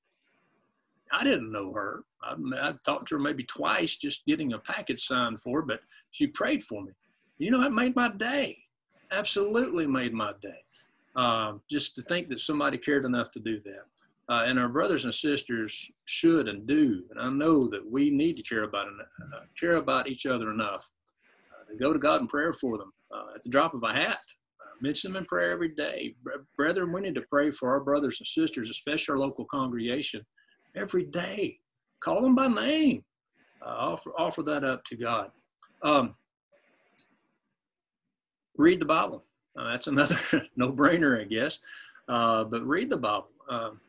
I didn't know her. I, I talked to her maybe twice, just getting a package signed for her, but she prayed for me. You know, it made my day. Absolutely made my day. Uh, just to think that somebody cared enough to do that. Uh, and our brothers and sisters should and do. And I know that we need to care about uh, care about each other enough uh, to go to God in prayer for them uh, at the drop of a hat. Mention them in prayer every day. Brethren, we need to pray for our brothers and sisters, especially our local congregation, every day. Call them by name. offer offer that up to God. Um, read the Bible. that's another no-brainer, I guess. but read the Bible. Um,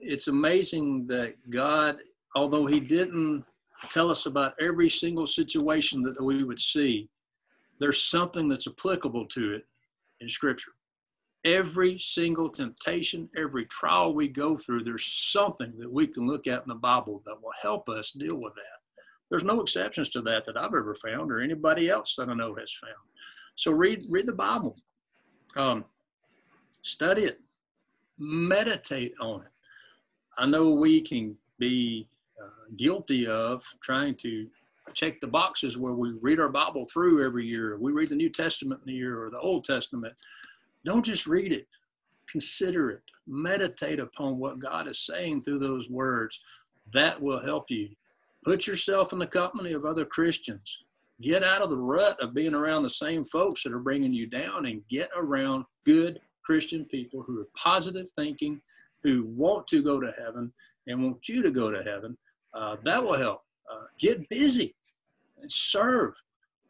it's amazing that God, although He didn't tell us about every single situation that we would see, there's something that's applicable to it in Scripture. Every single temptation, every trial we go through, there's something that we can look at in the Bible that will help us deal with that. There's no exceptions to that that I've ever found or anybody else that I know has found. So read read the Bible, um, study it, meditate on it. I know we can be uh, guilty of trying to check the boxes where we read our Bible through every year. We read the New Testament in the year or the Old Testament. Don't just read it, consider it, meditate upon what God is saying through those words. That will help you. Put yourself in the company of other Christians. Get out of the rut of being around the same folks that are bringing you down and get around good Christian people who are positive thinking, who want to go to heaven and want you to go to heaven, uh, that will help. Uh, get busy and serve.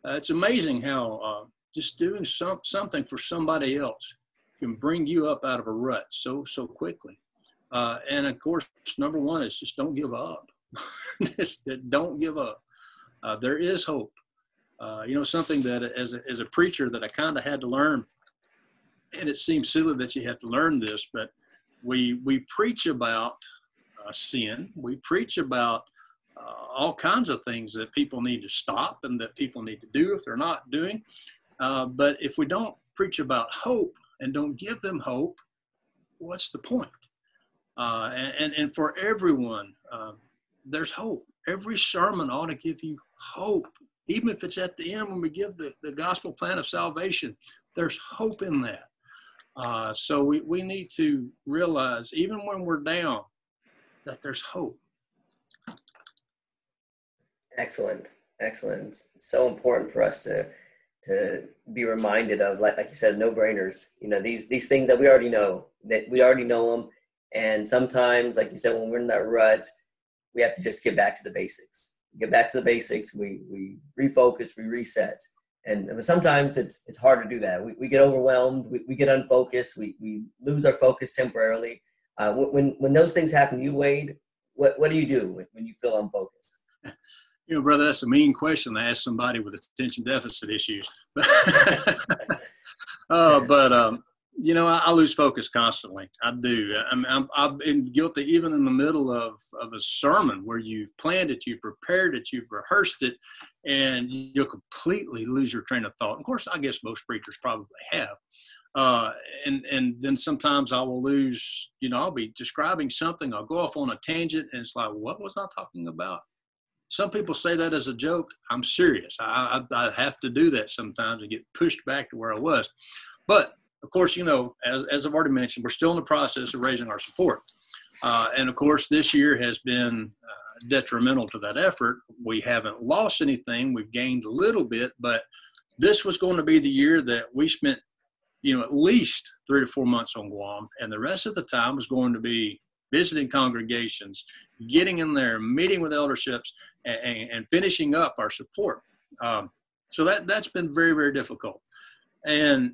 Uh, it's amazing how uh, just doing some, something for somebody else can bring you up out of a rut so so quickly. Uh, and of course, number one is just don't give up. just don't give up. Uh, there is hope. You know, something that as a, as a preacher that I kind of had to learn, and it seems silly that you have to learn this, but we we preach about uh, sin. We preach about uh, all kinds of things that people need to stop and that people need to do if they're not doing. Uh, but if we don't preach about hope and don't give them hope, what's the point? Uh, and, and, and for everyone, um, there's hope. Every sermon ought to give you hope, even if it's at the end when we give the, the gospel plan of salvation. There's hope in that. Uh, so we, we need to realize, even when we're down, that there's hope. Excellent, excellent. It's so important for us to to be reminded of, like like you said, no brainers. You know these these things that we already know that we already know them, and sometimes, like you said, when we're in that rut, we have to just get back to the basics. Get back to the basics. We we refocus, we reset and sometimes it's it's hard to do that. We, we get overwhelmed, we, we get unfocused, we, we lose our focus temporarily. Uh, when when those things happen, you Wade, what what do you do when you feel unfocused? You know, brother, that's a mean question to ask somebody with attention deficit issues. uh, but um, you know, I, I, lose focus constantly. I do. I have been guilty even in the middle of, of a sermon where you've planned it, you've prepared it, you've rehearsed it, and you'll completely lose your train of thought. Of course, I guess most preachers probably have. Uh, and and then sometimes I will lose. You know, I'll be describing something. I'll go off on a tangent, and it's like, what was I talking about? Some people say that as a joke. I'm serious. I, I, I have to do that sometimes and get pushed back to where I was. But of course, you know, as, as I've already mentioned, we're still in the process of raising our support. Uh, and of course, this year has been uh, detrimental to that effort. We haven't lost anything, we've gained a little bit, but this was going to be the year that we spent, you know, at least three to four months on Guam, and the rest of the time was going to be visiting congregations, getting in there, meeting with elderships, and, and, and finishing up our support. Um, so that that's been very very difficult, and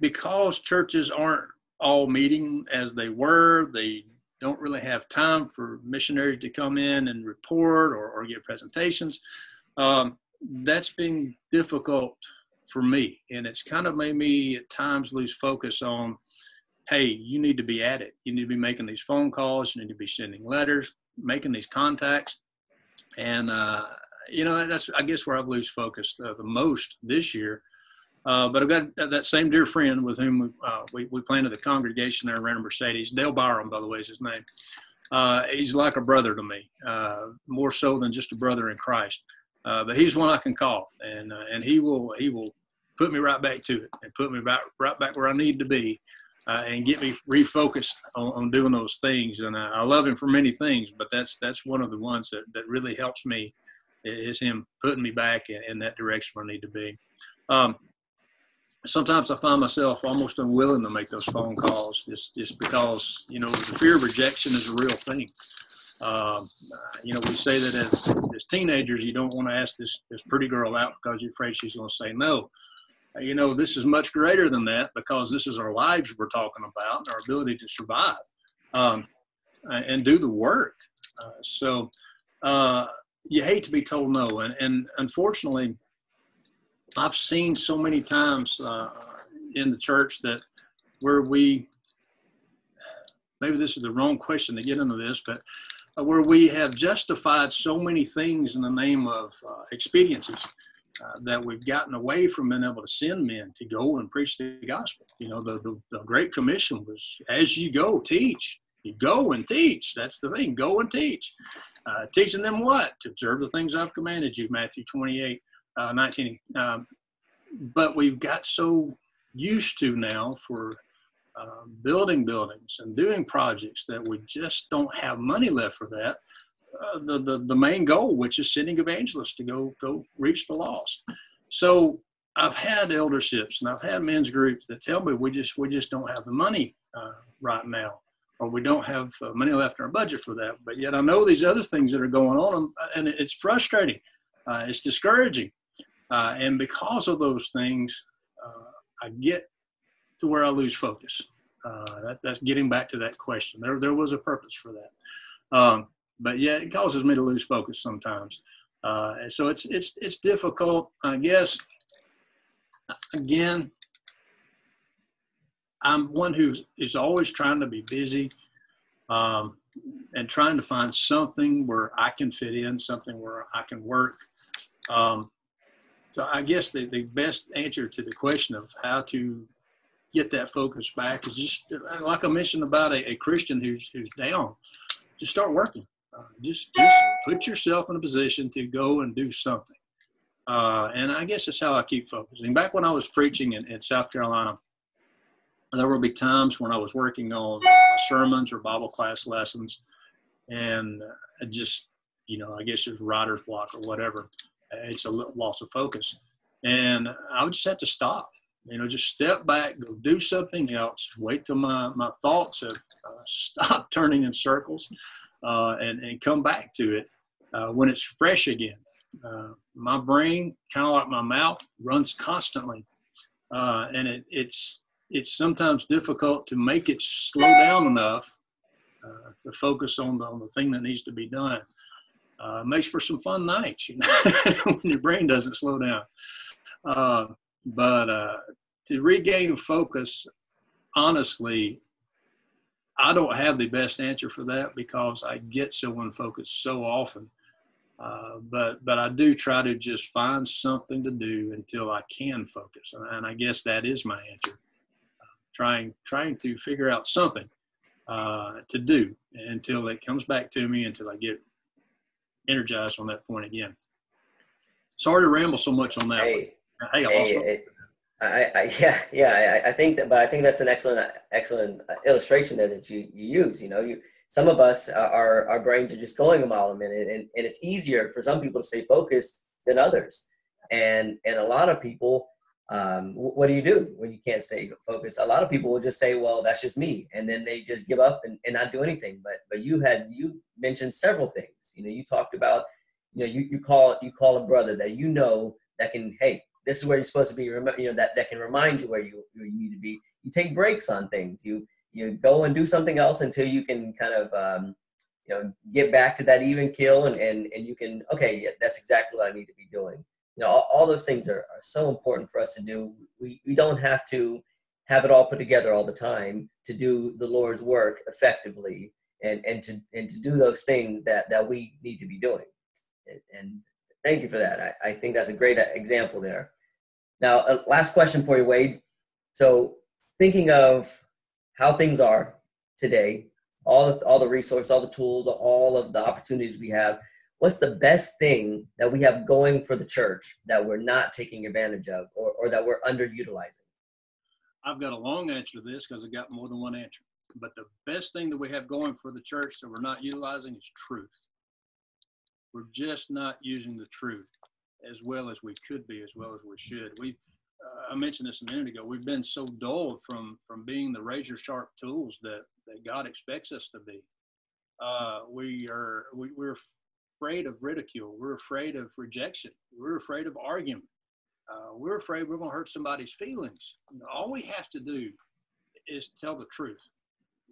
because churches aren't all meeting as they were, they don't really have time for missionaries to come in and report or, or give presentations. Um, that's been difficult for me. And it's kind of made me at times lose focus on, hey, you need to be at it. You need to be making these phone calls. You need to be sending letters, making these contacts. And, uh, you know, that's I guess where I've lost focus uh, the most this year. Uh, but I've got that same dear friend with whom uh, we, we planted the congregation there in Reina Mercedes. Dale Byram, by the way, is his name. Uh, he's like a brother to me, uh, more so than just a brother in Christ. Uh, but he's one I can call, and and he will he will put me right back to it and put me back right back where I need to be uh, and get me refocused on, on doing those things. And I, I, love him for many things, but that's that's one of the ones that, that really helps me is him putting me back in, in that direction where I need to be. Um, sometimes I find myself almost unwilling to make those phone calls just just because you know the fear of rejection is a real thing. Um, you know, we say that as, as teenagers, you don't want to ask this, this pretty girl out because you're afraid she's going to say no you know, this is much greater than that because this is our lives we're talking about, and our ability to survive um, and do the work. Uh, so uh, you hate to be told no. And, and unfortunately, I've seen so many times uh, in the church that where we, maybe this is the wrong question to get into this, but uh, where we have justified so many things in the name of uh, uh, that we've gotten away from being able to send men to go and preach the gospel. You know, the, the, the Great Commission was as you go, teach. You go and teach. That's the thing. Go and teach. Uh, teaching them what? To observe the things I've commanded you, Matthew 28, uh, 19. Um, but we've got so used to now for uh, building buildings and doing projects that we just don't have money left for that uh, the, the, the main goal, which is sending evangelists to go go reach the lost. So I've had elderships and I've had men's groups that tell me we just we just don't have the money uh, right now, or we don't have uh, money left in our budget for that. But yet I know these other things that are going on, and, it's frustrating, uh, it's discouraging, uh, and because of those things, I get to where I lose focus. That, that's getting back to that question. There there was a purpose for that. Um, but yeah, it causes me to lose focus sometimes. Uh, so it's it's it's difficult, I guess. Again, I'm one who is always trying to be busy um, and trying to find something where I can fit in, something where I can work. Um, so I guess the, the best answer to the question of how to get that focus back is just like I mentioned about a, a Christian who's who's down, just start working. Uh, just just put yourself in a position to go and do something. Uh, and I guess that's how I keep focusing. Back when I was preaching in, in South Carolina, there would be times when I was working on sermons or Bible class lessons, and I just, you know, I guess it's writer's block or whatever. It's a loss of focus, and I would just have to stop. You know, just step back, go do something else. Wait till my my thoughts have uh, stopped turning in circles, uh, and, and come back to it uh, when it's fresh again. Uh, my brain, kind of like my mouth, runs constantly, uh, and it, it's it's sometimes difficult to make it slow down enough uh, to focus on the, on the thing that needs to be done. Uh, makes for some fun nights, you know, when your brain doesn't slow down. but to regain focus, honestly, I don't have the best answer for that because I get so unfocused so often. Uh, but but I do try to just find something to do until I can focus, and, and I guess that is my answer. Uh, trying trying to figure out something uh, to do until it comes back to me until I get energized on that point again. Sorry to ramble so much on that. Hey, hey, hey I, I, yeah, yeah, I, I, think that, but I think that's an excellent, excellent uh, illustration there that you, you use. You know, you some of us, our our brains are just going a mile a minute, and, and it's easier for some people to stay focused than others. And and a lot of people, um, what do you do when you can't stay focused? A lot of people will just say, "Well, that's just me," and then they just give up and, and not do anything. But but you had you mentioned several things. You know, you talked about, you know, you you call you call a brother that you know that can, hey, this is where you're supposed to be. You know that that can remind you where you where you need to be. You take breaks on things. You you go and do something else until you can kind of um, you know get back to that even kill and and and you can okay yeah, that's exactly what I need to be doing. You know all, all those things are, are so important for us to do. We we don't have to have it all put together all the time to do the Lord's work effectively and and to and to do those things that that we need to be doing. And, Thank you for that. I, I think that's a great example there. Now, uh, last question for you, Wade. So, thinking of how things are today, all the, all the resources, all the tools, all of the opportunities we have, what's the best thing that we have going for the church that we're not taking advantage of or, or that we're underutilizing? I've got a long answer to this because I've got more than one answer. But the best thing that we have going for the church that we're not utilizing is truth. We're just not using the truth as well as we could be, as well as we should. We, uh, I mentioned this a minute ago. We've been so dulled from from being the razor sharp tools that that God expects us to be. Uh, we are we, we're afraid of ridicule. We're afraid of rejection. We're afraid of argument. Uh, we're afraid we're going to hurt somebody's feelings. You know, all we have to do is tell the truth.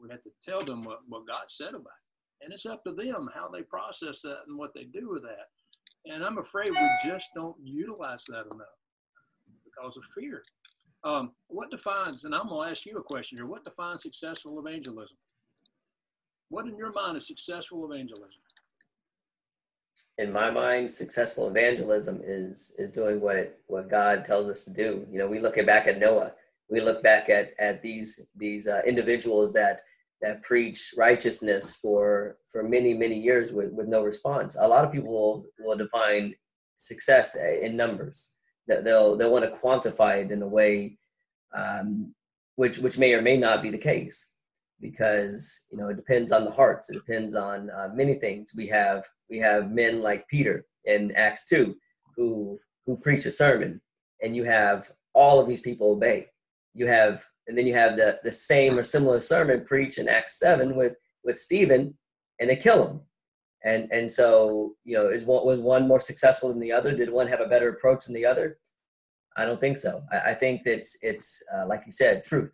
We have to tell them what, what God said about it. And it's up to them how they process that and what they do with that. And I'm afraid we just don't utilize that enough because of fear. Um, what defines, and I'm going to ask you a question here, what defines successful evangelism? What in your mind is successful evangelism? In my mind, successful evangelism is is doing what what God tells us to do. You know, we look back at Noah. We look back at at these these uh, individuals that that preach righteousness for for many many years with with no response. A lot of people will, will define success in numbers. That they'll they'll want to quantify it in a way um, which which may or may not be the case because you know it depends on the hearts it depends on uh, many things we have we have men like peter in acts 2 who who preach a sermon and you have all of these people obey. You have and then you have the the same or similar sermon preached in acts 7 with with stephen and they kill him. And and so you know is one was one more successful than the other? Did one have a better approach than the other? I don't think so. I, I think it's it's uh, like you said truth.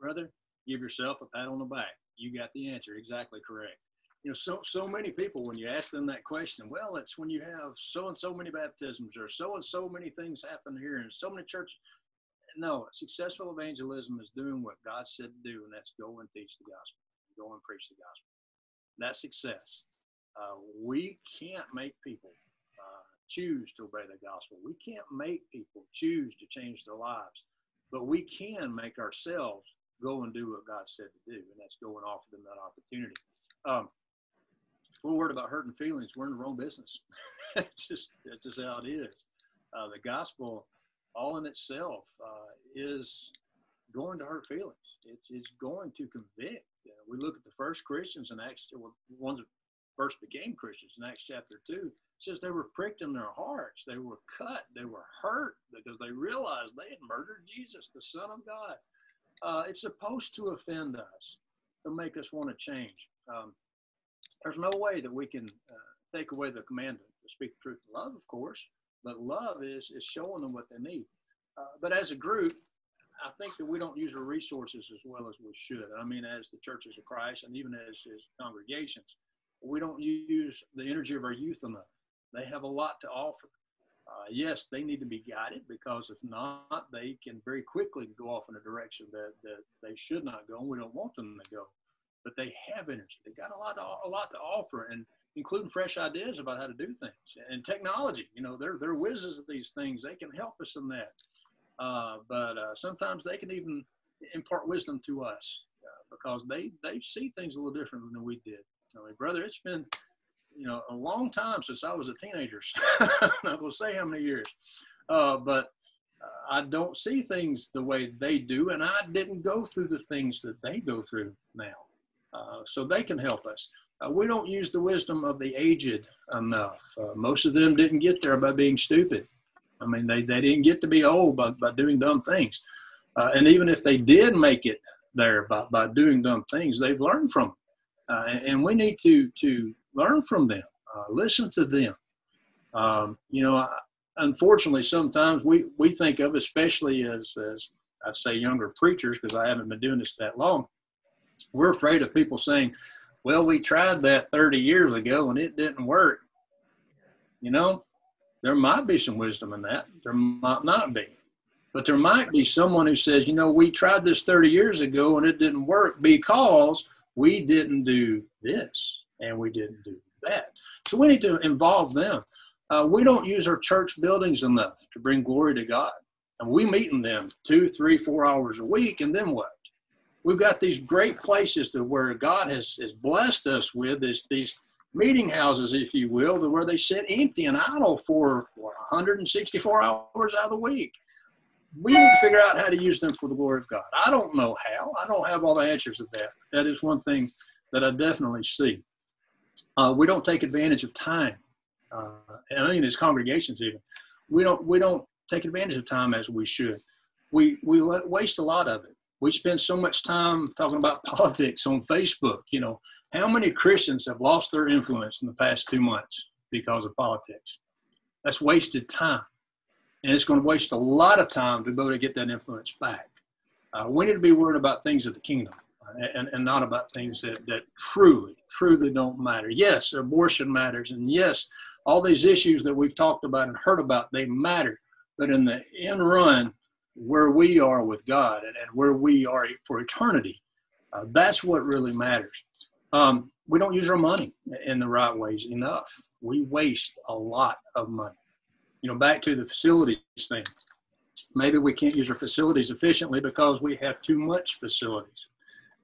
Brother give yourself a pat on the back. You got the answer. Exactly correct. You know, so so many people when you ask them that question, well, it's when you have so and so many baptisms or so and so many things happen here and so many churches. No, successful evangelism is doing what God said to do, and that's go and teach the gospel, go and preach the gospel. That's success. Uh, we can't make people uh, choose to obey the gospel. We can't make people choose to change their lives, but we can make ourselves go and do what God said to do, and that's go and offer them that opportunity. Um, we're worried about hurting feelings. We're in the wrong business. it's just that's just how it is. Uh, the gospel, all in itself, uh, is going to hurt feelings. It's, it's going to convict. Uh, we look at the first Christians in Acts, ones that first became Christians in Acts chapter two. Just they were pricked in their hearts. They were cut. They were hurt because they realized they had murdered Jesus, the Son of God uh, it's supposed to offend us to make us want to change. Um, there's no way that we can uh, take away the command to speak the truth in love, of course, but love is, is showing them what they need. Uh, but as a group, I think that we don't use our resources as well as we should. I mean, as the churches of Christ and even as, as congregations, we don't use the energy of our youth enough. They have a lot to offer uh, yes, they need to be guided because if not, they can very quickly go off in a direction that, that they should not go, and we don't want them to go. But they have energy. They got a lot, to, a lot to offer, and including fresh ideas about how to do things and technology. You know, they're they're wizards at these things. They can help us in that. Uh, but uh, sometimes they can even impart wisdom to us uh, because they they see things a little different than we did. I mean, brother, it's been you know, a long time since I was a teenager. I'm not to say how many years, uh, but uh, I don't see things the way they do, and I didn't go through the things that they go through now. Uh, so they can help us. Uh, we don't use the wisdom of the aged enough. Uh, most of them didn't get there by being stupid. I mean, they, they didn't get to be old by, by doing dumb things. Uh, and even if they did make it there by, by doing dumb things, they've learned from. Uh, and, and, we need to to learn from them, listen to them. Um, you know, unfortunately, sometimes we, we think of, especially as, as I say younger preachers, because I haven't been doing this that long, we're afraid of people saying, well, we tried that 30 years ago and it didn't work. You know, there might be some wisdom in that. There might not be. But there might be someone who says, you know, we tried this 30 years ago and it didn't work because we didn't do this and we didn't do that. So we need to involve them. Uh, we don't use our church buildings enough to bring glory to God. And we meet in them two, three, four hours a week, and then what? We've got these great places to where God has, has blessed us with this, these meeting houses, if you will, where they sit empty and idle for what, 164 hours out of the week. We need to figure out how to use them for the glory of God. I don't know how. I don't have all the answers to that. That is one thing that I definitely see. Uh, we don't take advantage of time, uh, and I mean as congregations even. We don't we don't take advantage of time as we should. We we waste a lot of it. We spend so much time talking about politics on Facebook. You know, how many Christians have lost their influence in the past two months because of politics? That's wasted time. And it's going to waste a lot of time to be able to get that influence back. Uh, we need to be worried about things of the kingdom uh, and, and not about things that, that truly, truly don't matter. Yes, abortion matters. And yes, all these issues that we've talked about and heard about, they matter. But in the end run, where we are with God and, and where we are for eternity, uh, that's what really matters. Um, we don't use our money in the right ways enough. We waste a lot of money. You know, back to the facilities thing. Maybe we can't use our facilities efficiently because we have too much facilities.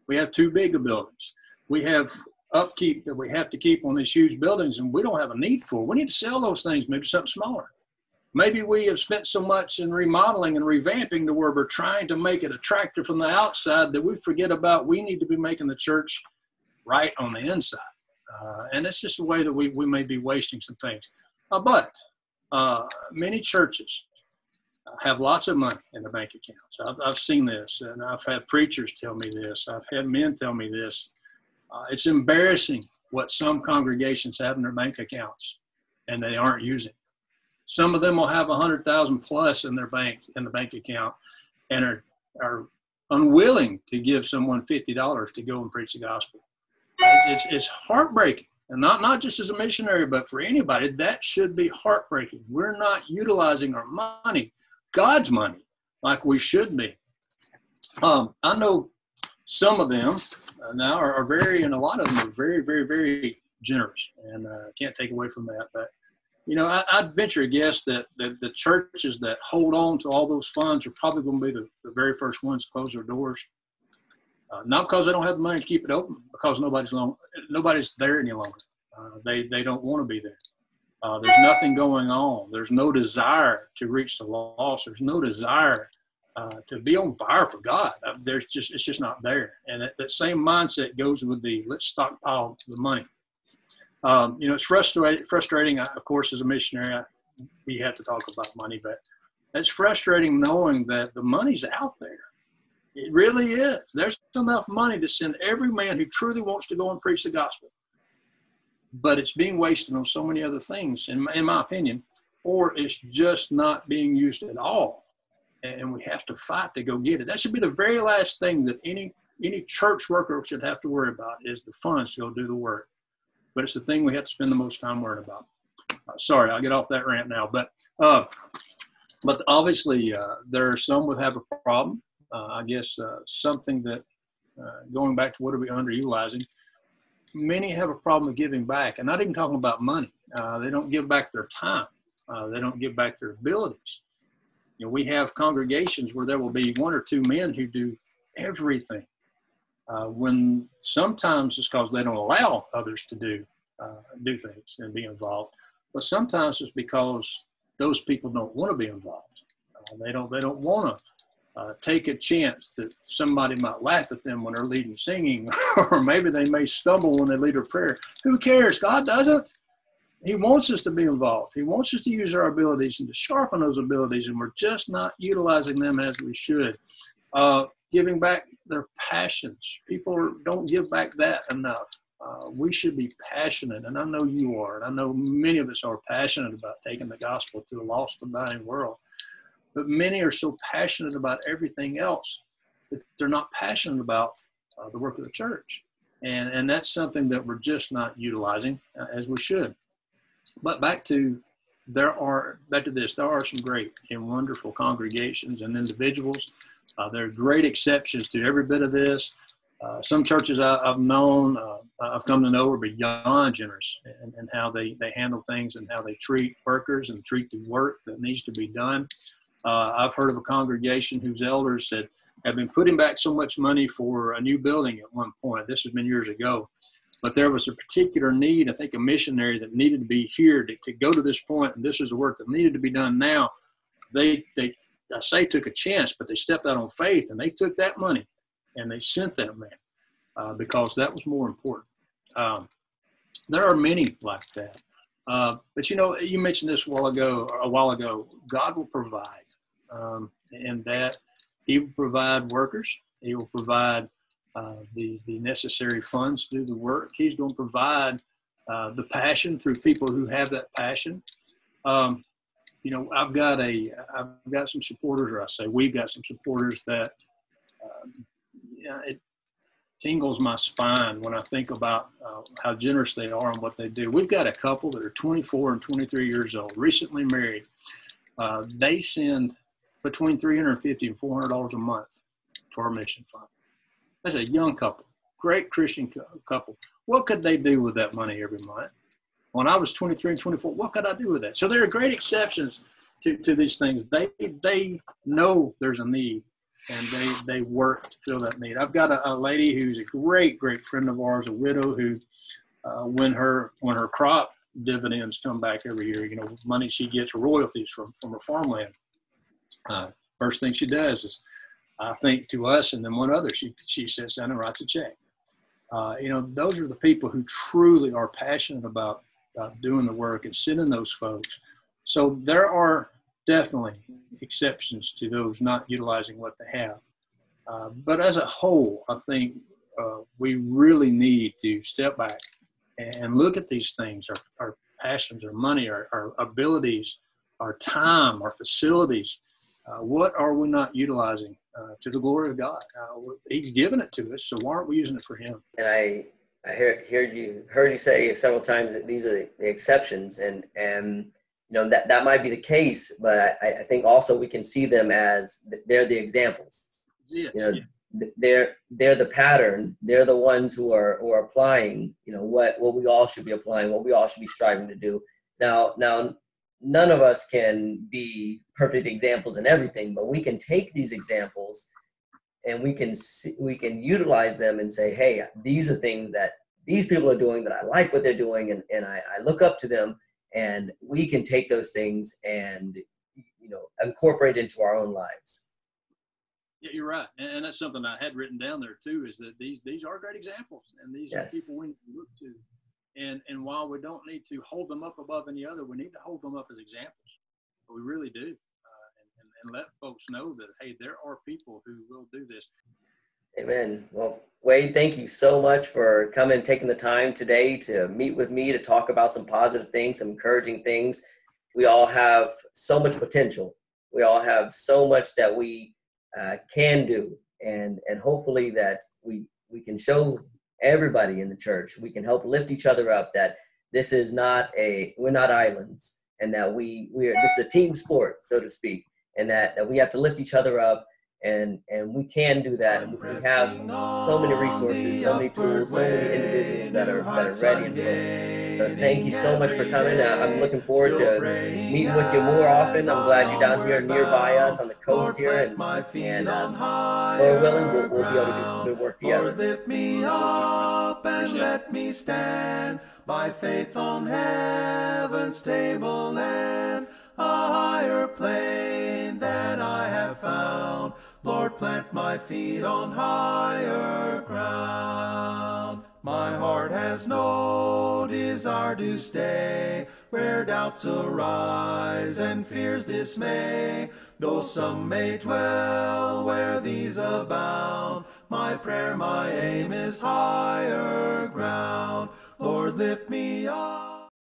We have too big of buildings. We have upkeep that we have to keep on these huge buildings and we don't have a need for. We need to sell those things, maybe something smaller. Maybe we have spent so much in remodeling and revamping to where we're trying to make it attractive from the outside that we forget about we need to be making the church right on the inside. Uh, and it's just a way that we, we may be wasting some things. Uh, but uh, many churches have lots of money in the bank accounts. I've, I've seen this, and I've had preachers tell me this. I've had men tell me this. Uh, it's embarrassing what some congregations have in their bank accounts, and they aren't using. Some of them will have a hundred thousand plus in their bank in the bank account, and are are unwilling to give someone fifty dollars to go and preach the gospel. It's, it's heartbreaking. And not, not just as a missionary, but for anybody, that should be heartbreaking. We're not utilizing our money, God's money, like we should be. Um, I know some of them uh, now are, are, very, and a lot of them are very, very, very generous, and uh, can't take away from that. But you know, I, would venture a guess that, that the churches that hold on to all those funds are probably going to be the, the very first ones to close their doors. Uh, not because they don't have the money to keep it open, because nobody's long, nobody's there any longer. Uh, they they don't want to be there. Uh, there's nothing going on. There's no desire to reach the lost. There's no desire uh, to be on fire for God. Uh, there's just it's just not there. And that, that same mindset goes with the let's stockpile the money. Um, you know, it's frustrating. Frustrating, of course, as a missionary, I, we have to talk about money, but it's frustrating knowing that the money's out there it really is. There's enough money to send every man who truly wants to go and preach the gospel. But it's being wasted on so many other things, in my, in my opinion, or it's just not being used at all. And we have to fight to go get it. That should be the very last thing that any any church worker should have to worry about is the funds to go do the work. But it's the thing we have to spend the most time worrying about. Uh, sorry, I'll get off that rant now. But uh, but obviously, uh, there are some who have a problem uh, I guess, uh, something that, going back to what are we underutilizing, many have a problem of giving back, and not even talking about money. they don't give back their time. they don't give back their abilities. You know, we have congregations where there will be one or two men who do everything. Uh, when sometimes it's because they don't allow others to do uh, do things and be involved, but sometimes it's because those people don't want to be involved. Uh, they don't they don't want to uh, take a chance that somebody might laugh at them when they're leading singing, or maybe they may stumble when they lead a prayer. Who cares? God doesn't. He wants us to be involved. He wants us to use our abilities and to sharpen those abilities, and we're just not utilizing them as we should. Uh, giving back their passions. People don't give back that enough. Uh, we should be passionate, and I know you are, and I know many of us are passionate about taking the gospel to a lost and dying world. But many are so passionate about everything else that they're not passionate about uh, the work of the church. And, and that's something that we're just not utilizing uh, as we should. But back to there are back to this there are some great and wonderful congregations and individuals. Uh, there are great exceptions to every bit of this. Uh, some churches I, have known, uh, I've come to know are beyond generous and, and, how they, they handle things and how they treat workers and treat the work that needs to be done. Uh, I've heard of a congregation whose elders said have been putting back so much money for a new building at one point. This has been years ago. But there was a particular need, I think a missionary that needed to be here to, to go to this point, and this is the work that needed to be done now. They, they, I say took a chance, but they stepped out on faith and they took that money and they sent that man uh, because that was more important. Um, there are many like that. Uh, but you know, you mentioned this a while ago. A while ago, God will provide, um, and that He will provide workers. He will provide uh, the the necessary funds to do the work. He's going to provide uh, the passion through people who have that passion. Um, you know, I've got a I've got some supporters, or I say we've got some supporters that um, yeah, it tingles my spine when I think about uh, how generous they are and what they do. We've got a couple that are 24 and 23 years old, recently married. Uh, they send between 350 and 400 dollars a month to our mission fund. That's a young couple, great Christian couple. What could they do with that money every month? When I was 23 and 24, what could I do with that? So there are great exceptions to, to these things. They they know there's a need and they they work to fill that need. I've got a, a lady who's a great great friend of ours, a widow who, uh, when her when her crop dividends come back every year, you know, money she gets royalties from from her farmland. Uh, first thing she does is, I think to us and then one other, she she sits down and writes a check. Uh, you know, those are the people who truly are passionate about, about doing the work and sending those folks. So there are definitely exceptions to those not utilizing what they have. Uh, but as a whole, I think uh, we really need to step back and look at these things our, our passions, our money, our, our abilities, our time, our facilities. Uh, what are we not utilizing uh, to the glory of God? Uh, he's given it to us, so why aren't we using it for Him? And I, I heard, heard you heard you say several times that these are the, the exceptions, and and you know that that might be the case, but I, I think also we can see them as they're the examples. Yeah, you know, yeah. they're they're the pattern. They're the ones who are who are applying. You know what what we all should be applying. What we all should be striving to do. Now now none of us can be perfect examples in everything, but we can take these examples and we can see, we can utilize them and say, hey, these are things that these people are doing that I like what they're doing, and, and I, I look up to them and we can take those things and you know incorporate into our own lives. Yeah you're right. And that's something i had written down there too is that these these are great examples and these yes. are people we look to. And and while we don't need to hold them up above any other we need to hold them up as examples. We really do and, and, and let folks know that hey there are people who will do this Amen. Well, Wade, thank you so much for coming, taking the time today to meet with me to talk about some positive things, some encouraging things. We all have so much potential. We all have so much that we uh, can do, and and hopefully that we we can show everybody in the church. We can help lift each other up. That this is not a we're not islands, and that we we are this is a team sport, so to speak, and that that we have to lift each other up and and we can do that and we have so many resources so many tools so many individuals that are that are ready and willing. So thank you so much for coming. I'm looking forward to meeting with you more often. I'm glad you're down here nearby us on the coast here and, and um, lord willing we'll, we'll be able to do some good work together. Lift me up and let me stand by faith on heaven's table land a higher plane than i have found Lord, plant my feet on higher ground. My heart has no desire to stay where doubts arise and fears dismay. Though some may dwell where these abound, my prayer, my aim is higher ground. Lord, lift me up.